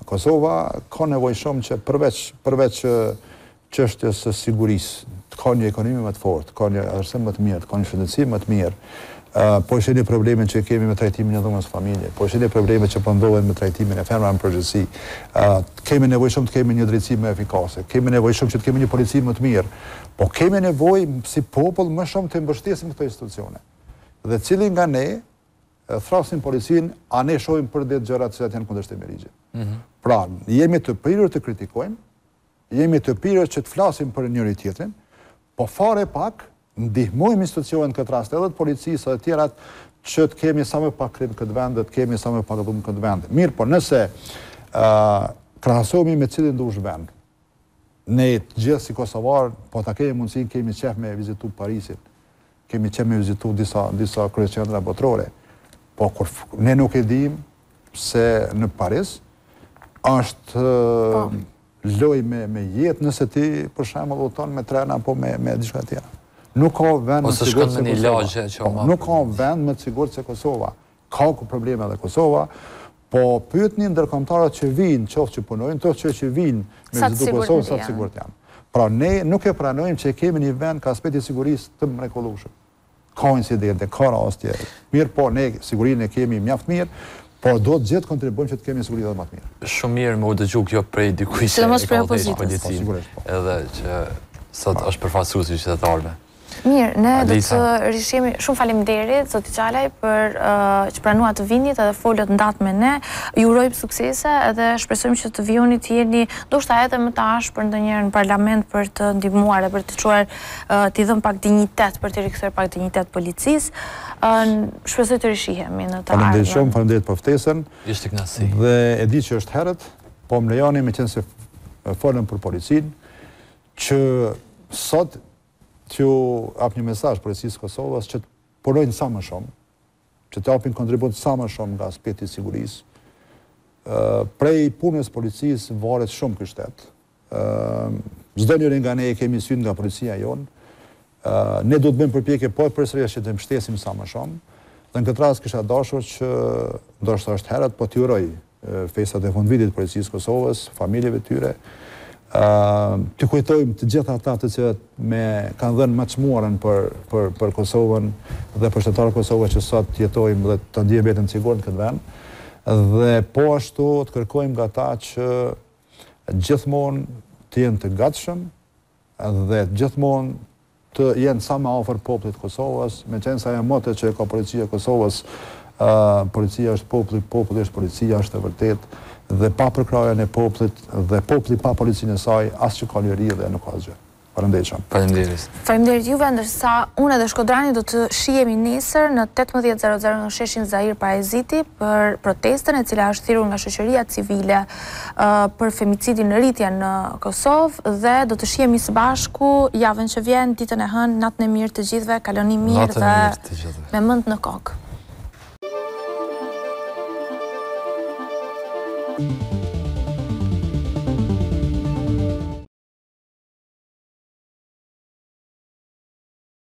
Kosova ka nevojë shumë që përveç përveç çështjes së sigurisë, të ketë një ekonomi më të fortë, ka një arsim më të mirë, ka një shëndetësi më të mirë. Po e shihni problemin që kemi me trajtimin e dhunës në familje? Po e shihni problemet që po ndodhin me trajtimin e femrave në përgjithësi? Kemi nevojë shumë të kemi një drejtësi më efikase, kemi nevojë shumë që të kemi një polici më të mirë, po kemi nevojë si popull më shumë të mbështesim këto institucione. Dhe cili nga ne thrasim policinë, a ne shohim për ditë gjëra të cilat janë në kundërshtim me ligjin. Mhm. Pra, jemi të prirur të kritikojmë, jemi të prirur që të flasim për njëri-tjetrin, po fare pak Ndihmojmë institucionet në këtë rast, edhe të policisë edhe të tjerat, që të kemi sa më pak krim në këtë vend dhe të kemi sa më pak dhunë në këtë vend. Mirëpo, nëse krahasohemi me cilin dush vend, ne të gjithë si kosovarë, po ta kemi mundësinë, kemi qef me vizitu Parisin, kemi qef me vizitu disa, disa kryeqendra botërore. Po kur ne nuk e dimë se në Paris është po. lojë me me jetë nëse ti për shembull udhëton me tren apo me me diçka tjetër. Nuk ka vend më të sigurt se Kosova. Po, nuk ka vend më të sigurt se Kosova. Ka probleme edhe Kosova, po pyetni ndërkombëtarët që vijnë, qoftë që punojnë, qoftë që vijnë me vizitu Kosovën sa të sigurt janë. Pra ne nuk e pranojmë që kemi një vend ka aspekti i sigurisë të mrekullueshëm. Ka incidente, ka raste. Mirëpo, ne sigurinë e kemi mjaft mirë, por duhet gjithë të kontribuojmë që të kemi një siguri edhe më të mirë. Shumë mirë me u dëgju kjo prej dikujt që e ka udhëheqë policinë, edhe që sot është përfaqësues i qytetarëve. Mirë, ne do të rishihemi, shumë faleminderit, zoti Qalaj, për që pranuat të vinit edhe folët gjatë me ne, ju urojmë suksese edhe shpresojmë që të vijoni të jeni, ndoshta edhe më tash ndonjëherë në parlament për të ndihmuar e për të çuar t'i dhënë pak dinjitet, për t'i rikthyer pak dinjitet policisë. Shpresoj të rishihemi në të ardhmen. Faleminderit shumë, faleminderit për ftesën. Ishte kënaqësi. Dhe e di që është herët, po më lejoni meqenëse folëm për policinë, që sot t'ju jap një mesazh Policisë së Kosovës që të punojnë sa më shumë, që të japin kontribut sa më shumë nga aspekti i sigurisë. Prej punës së policisë varet shumë ky shtet. Çdonjëri nga ne e kemi sytë nga policia jonë. Ne do të bëjmë përpjekje po e përsëris që të mbështesim sa më shumë. Dhe në këtë rast kisha dashur që ndoshta është herët, po t'ju uroj festat e fundvitit Policisë së Kosovës, familjeve të tyre. T'i kujtojmë të gjithë ata të cilët e kanë dhënë më të çmuarën për, për, për Kosovën dhe për qytetarët e Kosovës që sot jetojmë dhe ta ndjejmë veten të sigurt në këtë vend. Dhe po ashtu të kërkojmë nga ta që gjithmonë të jenë të gatshëm dhe gjithmonë të jenë sa më afër popullit të Kosovës, meqenëse ajo moto që e ka Policia e Kosovës, Policia është populli, populli është policia, është e vërtetë, dhe pa përkrahjen e popullit dhe populli pa policinë e saj, as që ka liri dhe nuk ka asgjë. Faleminderit shumë. Faleminderit. Faleminderit juve, ndërsa unë edhe Shkodrani do të shihemi nesër në 18:00 në sheshin Zahir Pajaziti për protestën e cila është thirrur nga shoqëria civile për femicidin në rritje në Kosovë dhe do të shihemi së bashku javën që vjen, ditën e hënë, natën e mirë të gjithëve, kaloni mirë dhe me mend në kokë.